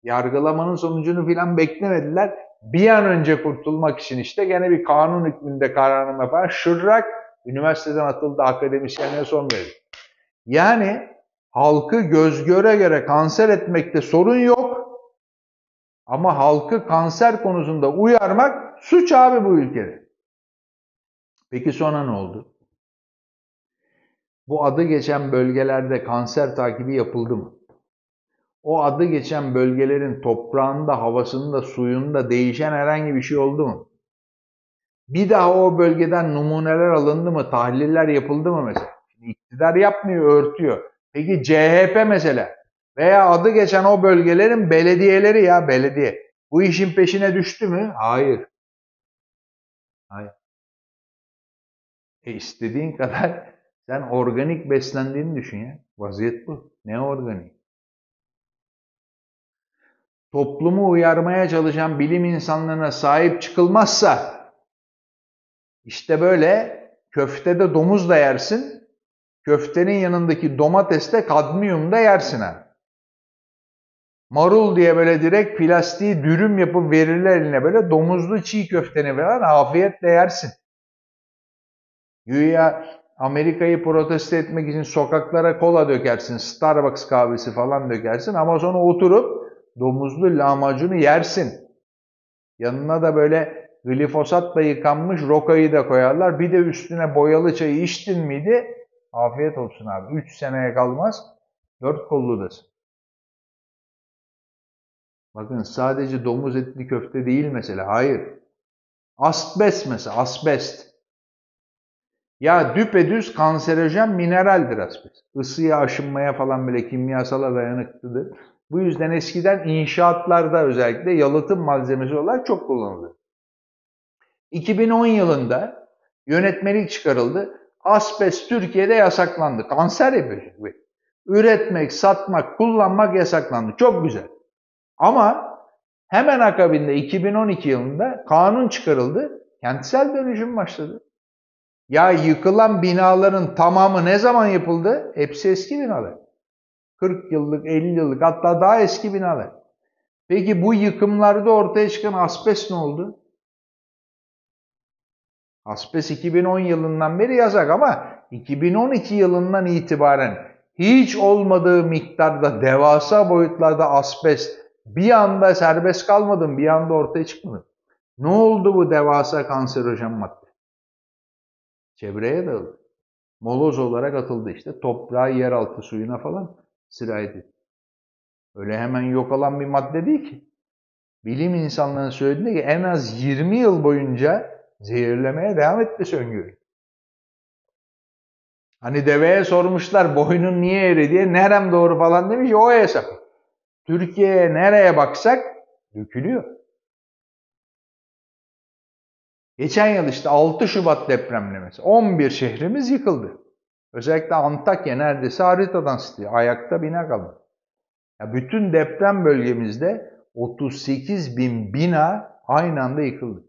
yargılamanın sonucunu filan beklemediler. Bir an önce kurtulmak için işte gene bir kanun hükmünde kararname falan. Şırrak üniversiteden atıldı akademisyenliğe son verildi. Yani halkı göz göre göre kanser etmekte sorun yok. Ama halkı kanser konusunda uyarmak suç abi bu ülkede. Peki sonra ne oldu? Bu adı geçen bölgelerde kanser takibi yapıldı mı? O adı geçen bölgelerin toprağında, havasında, suyunda değişen herhangi bir şey oldu mu? Bir daha o bölgeden numuneler alındı mı? Tahliller yapıldı mı mesela? Şimdi iktidar yapmıyor, örtüyor. Peki CHP mesela veya adı geçen o bölgelerin belediyeleri ya belediye. Bu işin peşine düştü mü? Hayır. Hayır. E istediğin kadar sen organik beslendiğini düşün ya. Vaziyet bu. Ne organik? Toplumu uyarmaya çalışan bilim insanlarına sahip çıkılmazsa işte böyle köftede domuz da yersin, köftenin yanındaki domateste kadmiyum da yersin ha. Marul diye böyle direkt plastiği dürüm yapıp verirler eline böyle domuzlu çiğ köfteni falan afiyetle yersin. Güya Amerika'yı protesto etmek için sokaklara kola dökersin, Starbucks kahvesi falan dökersin ama sonra oturup domuzlu lahmacunu yersin. Yanına da böyle glifosatla yıkanmış rokayı da koyarlar. Bir de üstüne boyalı çayı içtin miydi? Afiyet olsun abi. 3 seneye kalmaz. Dört kolludasın. Bakın sadece domuz etli köfte değil mesela. Hayır. Asbest mesela. Asbest. Ya düpedüz kanserojen mineraldir asbest. Isıya, aşınmaya falan böyle kimyasala dayanıklıdır. Bu yüzden eskiden inşaatlarda özellikle yalıtım malzemesi olarak çok kullanıldı. 2010 yılında yönetmelik çıkarıldı. Asbest Türkiye'de yasaklandı. Kanser yapıyor. Üretmek, satmak, kullanmak yasaklandı. Çok güzel. Ama hemen akabinde 2012 yılında kanun çıkarıldı. Kentsel dönüşüm başladı. Ya yıkılan binaların tamamı ne zaman yapıldı? Hepsi eski binalar. 40 yıllık, 50 yıllık hatta daha eski binalar. Peki bu yıkımlarda ortaya çıkan asbest ne oldu? Asbest 2010 yılından beri yasak ama 2012 yılından itibaren hiç olmadığı miktarda devasa boyutlarda asbest bir anda serbest kalmadı bir anda ortaya çıkmadı. Ne oldu bu devasa kanserojen madde? Çevreye dağıldı. Moloz olarak atıldı işte. Toprağa, yeraltı suyuna falan sirayet etti. Öyle hemen yok olan bir madde değil ki. Bilim insanlarının söylediği ki en az 20 yıl boyunca zehirlemeye devam etmesi öngörü. Hani deveye sormuşlar boynun niye eri diye nerem doğru falan demiş o hesap. Türkiye'ye nereye baksak dökülüyor. Geçen yıl işte 6 Şubat depremlemesi 11 şehrimiz yıkıldı. Özellikle Antakya neredeyse haritadan siliyor. Ayakta bina kalmadı. Ya bütün deprem bölgemizde 38 bin bina aynı anda yıkıldı.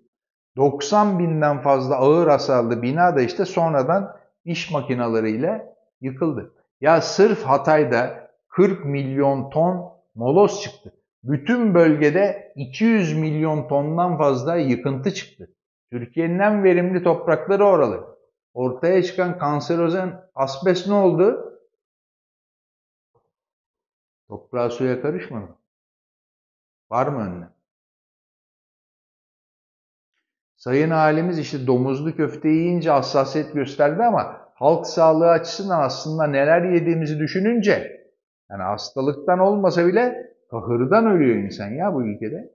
90 binden fazla ağır hasarlı bina da işte sonradan iş makinalarıyla yıkıldı. Ya sırf Hatay'da 40 milyon ton moloz çıktı. Bütün bölgede 200 milyon tondan fazla yıkıntı çıktı. Türkiye'nin en verimli toprakları oralı. Ortaya çıkan kanserozen asbest ne oldu? Toprağa suya karışmadı. Var mı önüne? Sayın halimiz işte domuzlu köfte yiyince hassasiyet gösterdi ama halk sağlığı açısından aslında neler yediğimizi düşününce yani hastalıktan olmasa bile kahırdan ölüyor insan ya bu ülkede.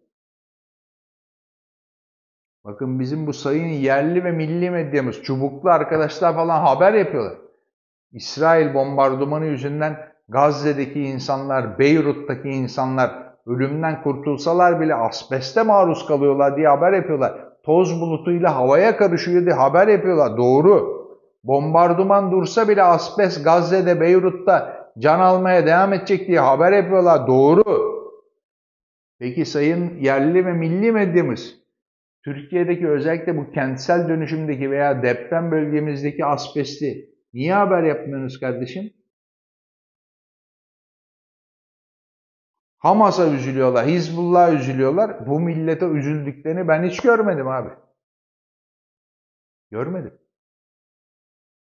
Bakın bizim bu sayın yerli ve milli medyamız, çubuklu arkadaşlar falan haber yapıyorlar. İsrail bombardımanı yüzünden Gazze'deki insanlar, Beyrut'taki insanlar ölümden kurtulsalar bile asbeste maruz kalıyorlar diye haber yapıyorlar toz bulutuyla havaya karışıyor diye haber yapıyorlar. Doğru. Bombardıman dursa bile asbest Gazze'de, Beyrut'ta can almaya devam edecek diye haber yapıyorlar. Doğru. Peki sayın yerli ve milli medyamız Türkiye'deki özellikle bu kentsel dönüşümdeki veya deprem bölgemizdeki asbesti niye haber yapmıyorsunuz kardeşim? Hamas'a üzülüyorlar, Hizbullah'a üzülüyorlar. Bu millete üzüldüklerini ben hiç görmedim abi. Görmedim.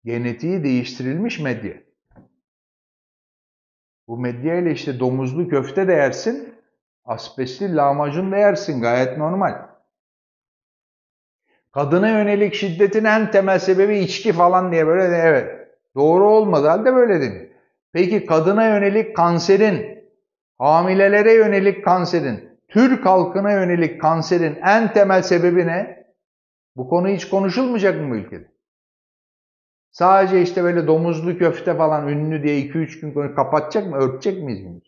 Genetiği değiştirilmiş medya. Bu medya ile işte domuzlu köfte de yersin, asbestli lahmacun da yersin. Gayet normal. Kadına yönelik şiddetin en temel sebebi içki falan diye böyle de evet. Doğru olmadığı halde böyle deniyor. Peki kadına yönelik kanserin, hamilelere yönelik kanserin, Türk halkına yönelik kanserin en temel sebebi ne? Bu konu hiç konuşulmayacak mı ülkede? Sadece işte böyle domuzlu köfte falan ünlü diye 2-3 gün konu kapatacak mı, örtecek miyiz bunu?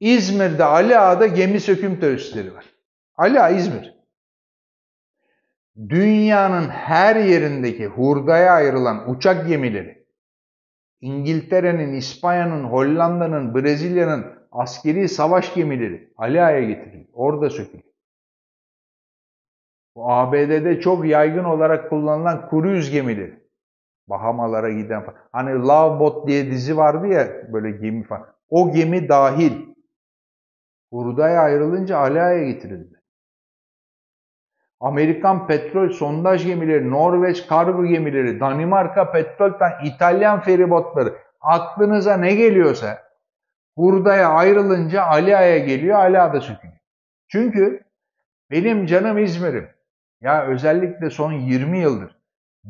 İzmir'de Ali Ağa'da gemi söküm tesisleri var. Ali Ağa İzmir. Dünyanın her yerindeki hurdaya ayrılan uçak gemileri, İngiltere'nin, İspanya'nın, Hollanda'nın, Brezilya'nın askeri savaş gemileri Ali Ağa'ya getiriliyor. Orada sökülüyor. Bu ABD'de çok yaygın olarak kullanılan kruz gemileri. Bahamalara giden falan. Hani Love Boat diye dizi vardı ya böyle gemi falan. O gemi dahil. Hurdaya ayrılınca Ala'ya getirildi. Amerikan petrol sondaj gemileri, Norveç kargo gemileri, Danimarka petrolden İtalyan feribotları aklınıza ne geliyorsa hurdaya ayrılınca Alia'ya geliyor, Ala da sökülüyor. Çünkü benim canım İzmir'im. Ya özellikle son 20 yıldır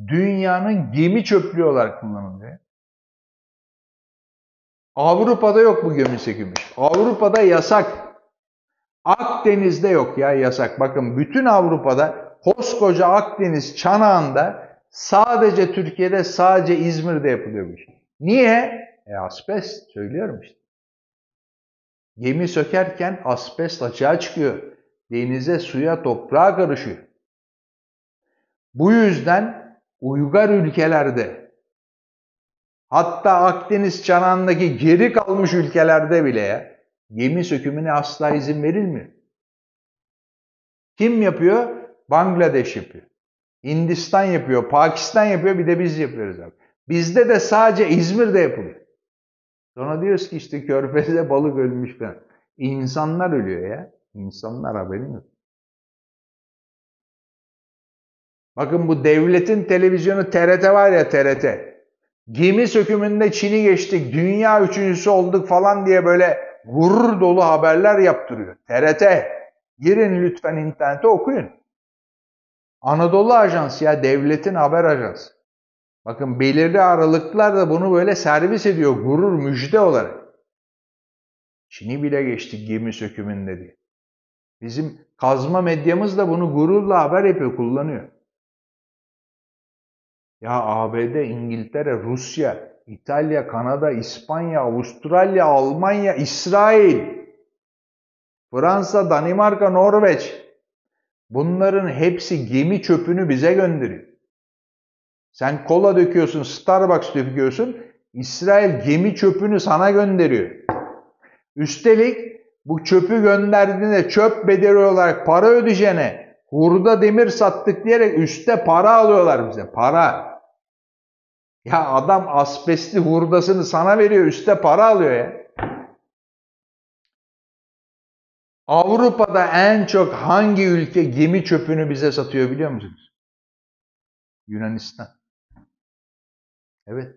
dünyanın gemi çöplüğü olarak kullanılıyor. Avrupa'da yok bu gemi sökümü. Avrupa'da yasak. Akdeniz'de yok ya yasak. Bakın bütün Avrupa'da koskoca Akdeniz çanağında sadece Türkiye'de sadece İzmir'de yapılıyor bu iş. Niye? E asbest söylüyorum işte. Gemi sökerken asbest açığa çıkıyor. Denize, suya, toprağa karışıyor. Bu yüzden uygar ülkelerde hatta Akdeniz çanağındaki geri kalmış ülkelerde bile gemi sökümüne asla izin verilmiyor. Kim yapıyor? Bangladeş yapıyor. Hindistan yapıyor, Pakistan yapıyor, bir de biz yapıyoruz abi. Bizde de sadece İzmir'de yapılıyor. Sonra diyoruz ki işte körfezde balık ölmüş falan. İnsanlar ölüyor ya. İnsanlar haberin yok. Bakın bu devletin televizyonu TRT var ya TRT. Gemi sökümünde Çin'i geçtik, dünya üçüncüsü olduk falan diye böyle gurur dolu haberler yaptırıyor. TRT. Girin lütfen internete okuyun. Anadolu Ajansı ya devletin haber ajansı. Bakın belirli aralıklarda bunu böyle servis ediyor gurur müjde olarak. Çin'i bile geçtik gemi sökümünde diye. Bizim kazma medyamız da bunu gururla haber yapıyor, kullanıyor. Ya ABD, İngiltere, Rusya İtalya, Kanada, İspanya, Avustralya, Almanya, İsrail, Fransa, Danimarka, Norveç. Bunların hepsi gemi çöpünü bize gönderiyor. Sen kola döküyorsun, Starbucks döküyorsun. İsrail gemi çöpünü sana gönderiyor. Üstelik bu çöpü gönderdiğinde çöp bedeli olarak para ödeyeceğine hurda demir sattık diyerek üste para alıyorlar bize. Para. Ya adam asbestli hurdasını sana veriyor, üstte para alıyor ya. Avrupa'da en çok hangi ülke gemi çöpünü bize satıyor biliyor musunuz? Yunanistan. Evet.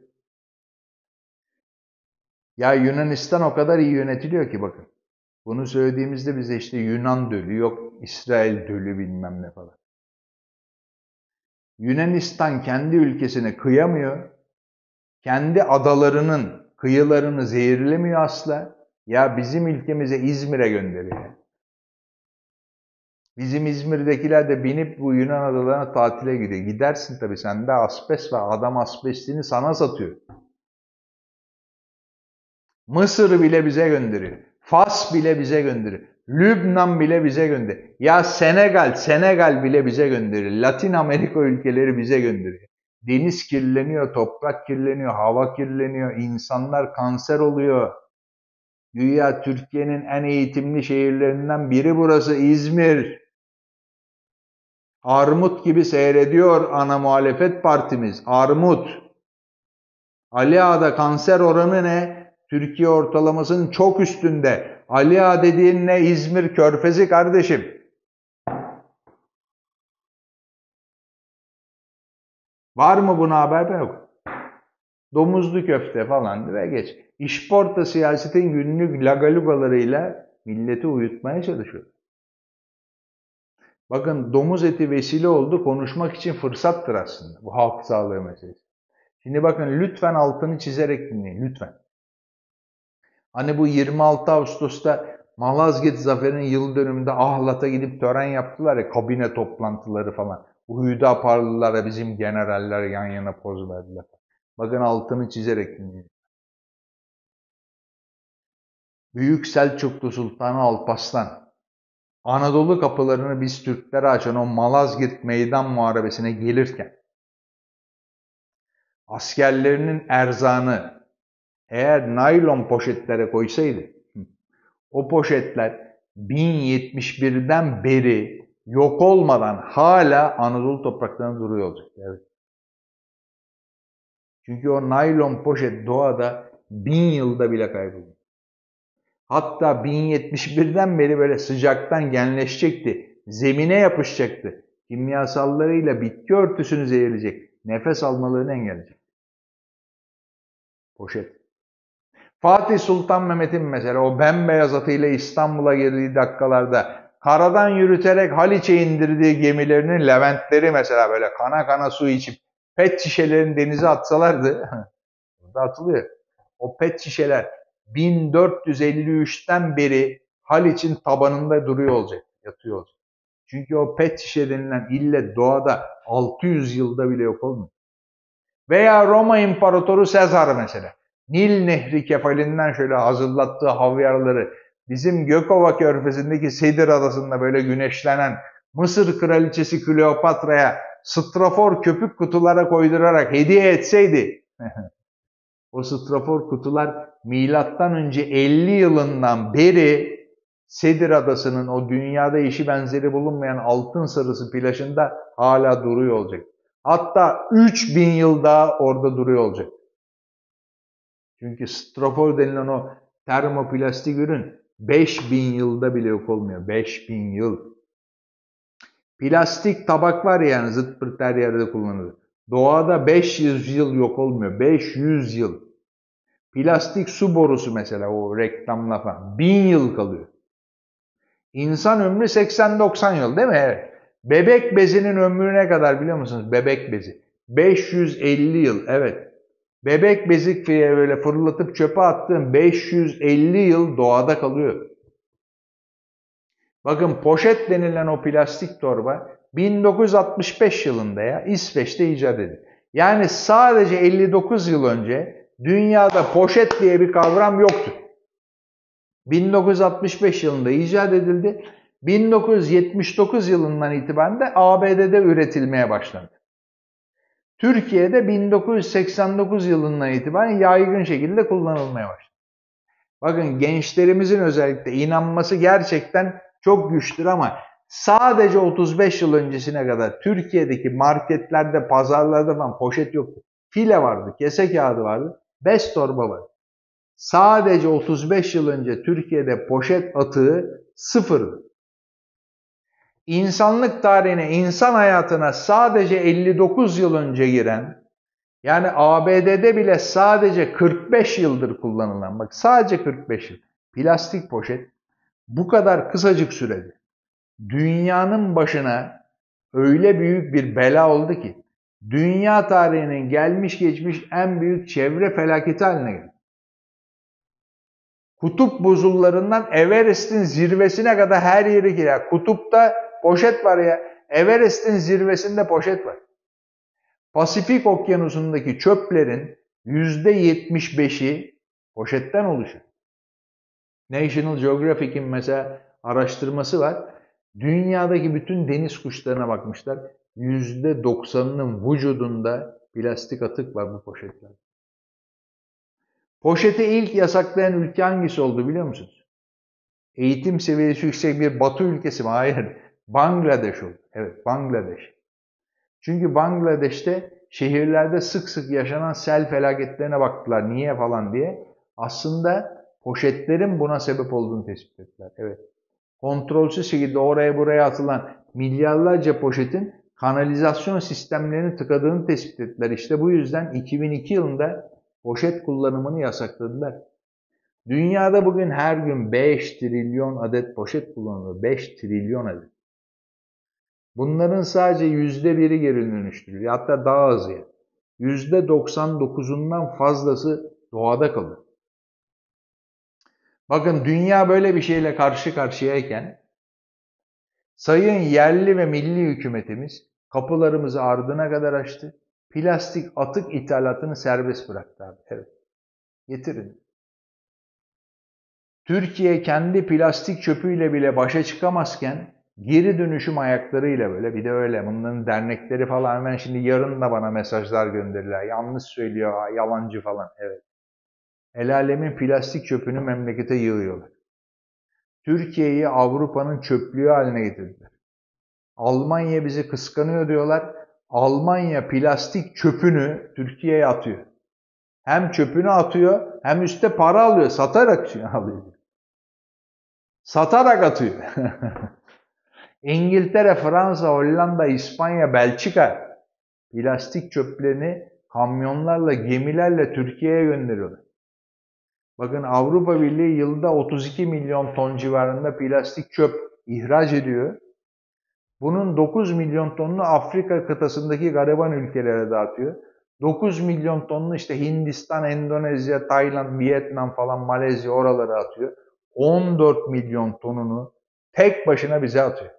Ya Yunanistan o kadar iyi yönetiliyor ki bakın. Bunu söylediğimizde bize işte Yunan dölü, yok İsrail dölü bilmem ne falan. Yunanistan kendi ülkesine kıyamıyor kendi adalarının kıyılarını zehirlemiyor asla. Ya bizim ülkemize İzmir'e gönderiyor. Bizim İzmir'dekiler de binip bu Yunan adalarına tatile gidiyor. Gidersin tabii sende asbest var. Adam asbestini sana satıyor. Mısır bile bize gönderiyor. Fas bile bize gönderiyor. Lübnan bile bize gönderiyor. Ya Senegal, Senegal bile bize gönderiyor. Latin Amerika ülkeleri bize gönderiyor. Deniz kirleniyor, toprak kirleniyor, hava kirleniyor, insanlar kanser oluyor. Dünya Türkiye'nin en eğitimli şehirlerinden biri burası İzmir. Armut gibi seyrediyor ana muhalefet partimiz. Armut. Ali Ağa'da kanser oranı ne? Türkiye ortalamasının çok üstünde. Ali Ağa dediğin ne? İzmir körfezi kardeşim. Var mı buna haber? Yok. Domuzlu köfte falan ve geç. İşporta siyasetin günlük lagalugalarıyla milleti uyutmaya çalışıyor. Bakın domuz eti vesile oldu konuşmak için fırsattır aslında bu halk sağlığı meselesi. Şimdi bakın lütfen altını çizerek dinleyin lütfen. Hani bu 26 Ağustos'ta Malazgirt Zaferi'nin yıl dönümünde Ahlat'a gidip tören yaptılar ya kabine toplantıları falan. Bu Hüdaparlılara bizim generaller yan yana poz verdiler. Bakın altını çizerek dinleyin. Büyük Selçuklu Sultanı Alparslan Anadolu kapılarını biz Türklere açan o Malazgirt Meydan Muharebesi'ne gelirken askerlerinin erzanı eğer naylon poşetlere koysaydı o poşetler 1071'den beri yok olmadan hala Anadolu topraklarında duruyor olacak. Evet. Çünkü o naylon poşet doğada bin yılda bile kayboldu. Hatta 1071'den beri böyle sıcaktan genleşecekti. Zemine yapışacaktı. Kimyasallarıyla bitki örtüsünü zehirleyecek. Nefes almalarını engelleyecek. Poşet. Fatih Sultan Mehmet'in mesela o bembeyaz atıyla İstanbul'a girdiği dakikalarda karadan yürüterek Haliç'e indirdiği gemilerinin Leventleri mesela böyle kana kana su içip pet şişelerini denize atsalardı burada atılıyor. O pet şişeler 1453'ten beri Haliç'in tabanında duruyor olacak, yatıyor olacak. Çünkü o pet şişe denilen illet doğada 600 yılda bile yok olmuyor. Veya Roma İmparatoru Sezar mesela. Nil Nehri kefalinden şöyle hazırlattığı havyarları bizim Gökova Körfezi'ndeki Sedir Adası'nda böyle güneşlenen Mısır Kraliçesi Kleopatra'ya strafor köpük kutulara koydurarak hediye etseydi o strafor kutular milattan önce 50 yılından beri Sedir Adası'nın o dünyada eşi benzeri bulunmayan altın sarısı plajında hala duruyor olacak. Hatta 3000 yıl daha orada duruyor olacak. Çünkü strafor denilen o termoplastik ürün 5000 yılda bile yok olmuyor. 5000 yıl. Plastik tabak var yani zıt pırt her yerde kullanılır. Doğada 500 yıl yok olmuyor. 500 yıl. Plastik su borusu mesela o reklamla falan. 1000 yıl kalıyor. İnsan ömrü 80-90 yıl değil mi? Evet. Bebek bezinin ömrü ne kadar biliyor musunuz? Bebek bezi. 550 yıl evet. Bebek bezik böyle fırlatıp çöpe attığın 550 yıl doğada kalıyor. Bakın poşet denilen o plastik torba 1965 yılında ya İsveç'te icat edildi. Yani sadece 59 yıl önce dünyada poşet diye bir kavram yoktu. 1965 yılında icat edildi. 1979 yılından itibaren de ABD'de üretilmeye başlandı. Türkiye'de 1989 yılından itibaren yaygın şekilde kullanılmaya başladı. Bakın gençlerimizin özellikle inanması gerçekten çok güçtür ama sadece 35 yıl öncesine kadar Türkiye'deki marketlerde, pazarlarda falan poşet yoktu. File vardı, kese kağıdı vardı, bez torba vardı. Sadece 35 yıl önce Türkiye'de poşet atığı sıfırdı. İnsanlık tarihine, insan hayatına sadece 59 yıl önce giren, yani ABD'de bile sadece 45 yıldır kullanılan, bak sadece 45 yıl, plastik poşet bu kadar kısacık sürede dünyanın başına öyle büyük bir bela oldu ki, dünya tarihinin gelmiş geçmiş en büyük çevre felaketi haline geldi. Kutup buzullarından Everest'in zirvesine kadar her yeri girer. Kutupta poşet var ya. Everest'in zirvesinde poşet var. Pasifik okyanusundaki çöplerin %75'i poşetten oluşur. National Geographic'in mesela araştırması var. Dünyadaki bütün deniz kuşlarına bakmışlar. %90'ının vücudunda plastik atık var bu poşetler. Poşeti ilk yasaklayan ülke hangisi oldu biliyor musunuz? Eğitim seviyesi yüksek bir batı ülkesi mi? Hayır. Bangladeş oldu. Evet, Bangladeş. Çünkü Bangladeş'te şehirlerde sık sık yaşanan sel felaketlerine baktılar. Niye falan diye. Aslında poşetlerin buna sebep olduğunu tespit ettiler. Evet. Kontrolsüz şekilde oraya buraya atılan milyarlarca poşetin kanalizasyon sistemlerini tıkadığını tespit ettiler. İşte bu yüzden 2002 yılında poşet kullanımını yasakladılar. Dünyada bugün her gün 5 trilyon adet poşet kullanılıyor. 5 trilyon adet. Bunların sadece yüzde biri geri dönüştürülüyor. Hatta daha azı. Yüzde 99'undan fazlası doğada kalıyor. Bakın dünya böyle bir şeyle karşı karşıyayken sayın yerli ve milli hükümetimiz kapılarımızı ardına kadar açtı. Plastik atık ithalatını serbest bıraktı abi. Evet. Getirin. Türkiye kendi plastik çöpüyle bile başa çıkamazken geri dönüşüm ayaklarıyla böyle bir de öyle bunların dernekleri falan hemen şimdi yarın da bana mesajlar gönderirler. Yanlış söylüyor, yalancı falan. Evet. El alemin plastik çöpünü memlekete yığıyorlar. Türkiye'yi Avrupa'nın çöplüğü haline getirdiler. Almanya bizi kıskanıyor diyorlar. Almanya plastik çöpünü Türkiye'ye atıyor. Hem çöpünü atıyor hem üstte para alıyor. Satarak alıyor. Satarak atıyor. İngiltere, Fransa, Hollanda, İspanya, Belçika plastik çöplerini kamyonlarla, gemilerle Türkiye'ye gönderiyorlar. Bakın Avrupa Birliği yılda 32 milyon ton civarında plastik çöp ihraç ediyor. Bunun 9 milyon tonunu Afrika kıtasındaki gariban ülkelere dağıtıyor. 9 milyon tonunu işte Hindistan, Endonezya, Tayland, Vietnam falan Malezya oralara atıyor. 14 milyon tonunu tek başına bize atıyor.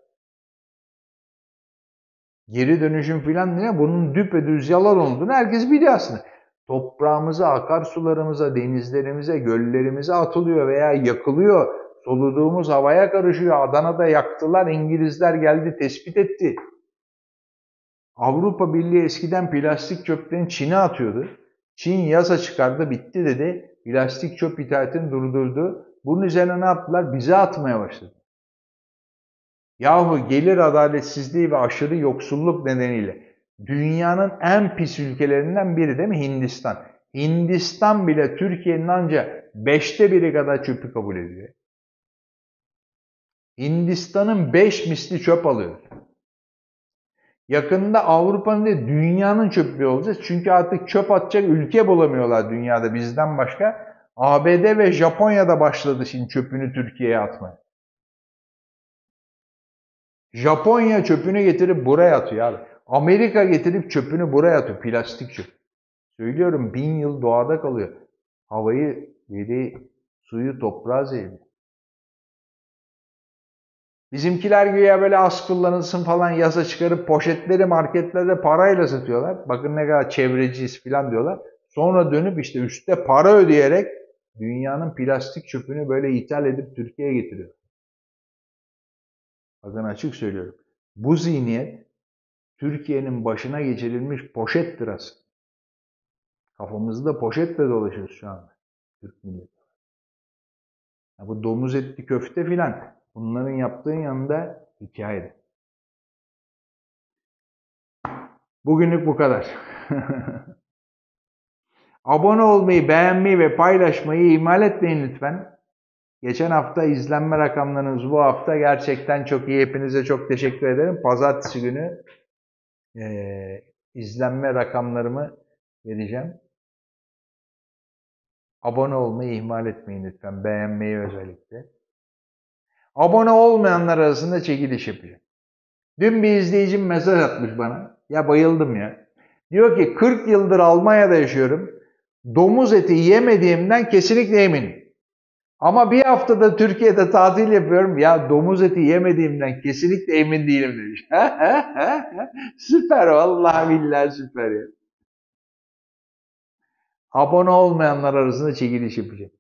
Geri dönüşüm filan diye bunun düpedüz yalan olduğunu herkes biliyor aslında. Toprağımıza, akarsularımıza, denizlerimize, göllerimize atılıyor veya yakılıyor. Soluduğumuz havaya karışıyor. Adana'da yaktılar, İngilizler geldi tespit etti. Avrupa Birliği eskiden plastik çöplerini Çin'e atıyordu. Çin yasa çıkardı, bitti dedi. Plastik çöp ithalatını durdurdu. Bunun üzerine ne yaptılar? Bize atmaya başladı. Yahu gelir adaletsizliği ve aşırı yoksulluk nedeniyle dünyanın en pis ülkelerinden biri değil mi Hindistan? Hindistan bile Türkiye'nin ancak beşte biri kadar çöpü kabul ediyor. Hindistan'ın beş misli çöp alıyor. Yakında Avrupa'nın değil dünyanın çöplüğü olacağız. Çünkü artık çöp atacak ülke bulamıyorlar dünyada bizden başka. ABD ve Japonya'da başladı şimdi çöpünü Türkiye'ye atmaya. Japonya çöpünü getirip buraya atıyor abi. Amerika getirip çöpünü buraya atıyor. Plastik çöp. Söylüyorum bin yıl doğada kalıyor. Havayı, yeri, suyu, toprağı zehirli. Bizimkiler güya böyle az kullanılsın falan yasa çıkarıp poşetleri marketlerde parayla satıyorlar. Bakın ne kadar çevreciyiz falan diyorlar. Sonra dönüp işte üstte para ödeyerek dünyanın plastik çöpünü böyle ithal edip Türkiye'ye getiriyor. Bakın açık söylüyorum. Bu zihniyet Türkiye'nin başına geçirilmiş poşettir aslında. Kafamızda poşetle dolaşıyoruz şu anda. Türk milleti. Ya bu domuz etli köfte filan bunların yaptığın yanında hikaye. Bugünlük bu kadar. Abone olmayı, beğenmeyi ve paylaşmayı ihmal etmeyin lütfen. Geçen hafta izlenme rakamlarınız bu hafta gerçekten çok iyi. Hepinize çok teşekkür ederim. Pazartesi günü e, izlenme rakamlarımı vereceğim. Abone olmayı ihmal etmeyin lütfen. Beğenmeyi özellikle. Abone olmayanlar arasında çekiliş yapıyor. Dün bir izleyicim mesaj atmış bana. Ya bayıldım ya. Diyor ki 40 yıldır Almanya'da yaşıyorum. Domuz eti yemediğimden kesinlikle eminim. Ama bir haftada Türkiye'de tatil yapıyorum. Ya domuz eti yemediğimden kesinlikle emin değilim demiş. süper vallahi billahi süper ya. Abone olmayanlar arasında çekiliş yapacağım.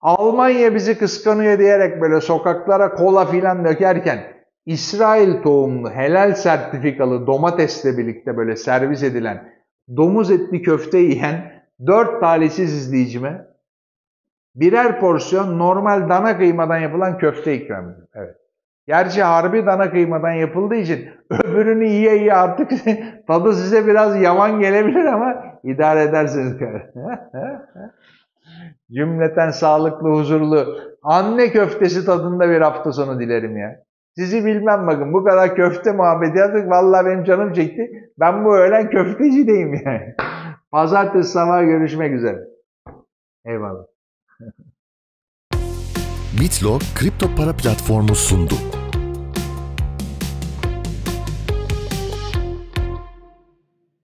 Almanya bizi kıskanıyor diyerek böyle sokaklara kola filan dökerken İsrail tohumlu helal sertifikalı domatesle birlikte böyle servis edilen domuz etli köfte yiyen dört talihsiz izleyicime birer porsiyon normal dana kıymadan yapılan köfte ikram ediyor. Evet. Gerçi harbi dana kıymadan yapıldığı için öbürünü yiye yiye artık tadı size biraz yaman gelebilir ama idare edersiniz. Cümleten sağlıklı, huzurlu, anne köftesi tadında bir hafta sonu dilerim ya. Sizi bilmem bakın bu kadar köfte muhabbeti yaptık. Vallahi benim canım çekti. Ben bu öğlen köftecideyim yani. Pazartesi sabah görüşmek üzere. Eyvallah. Bitlo kripto para platformu sundu.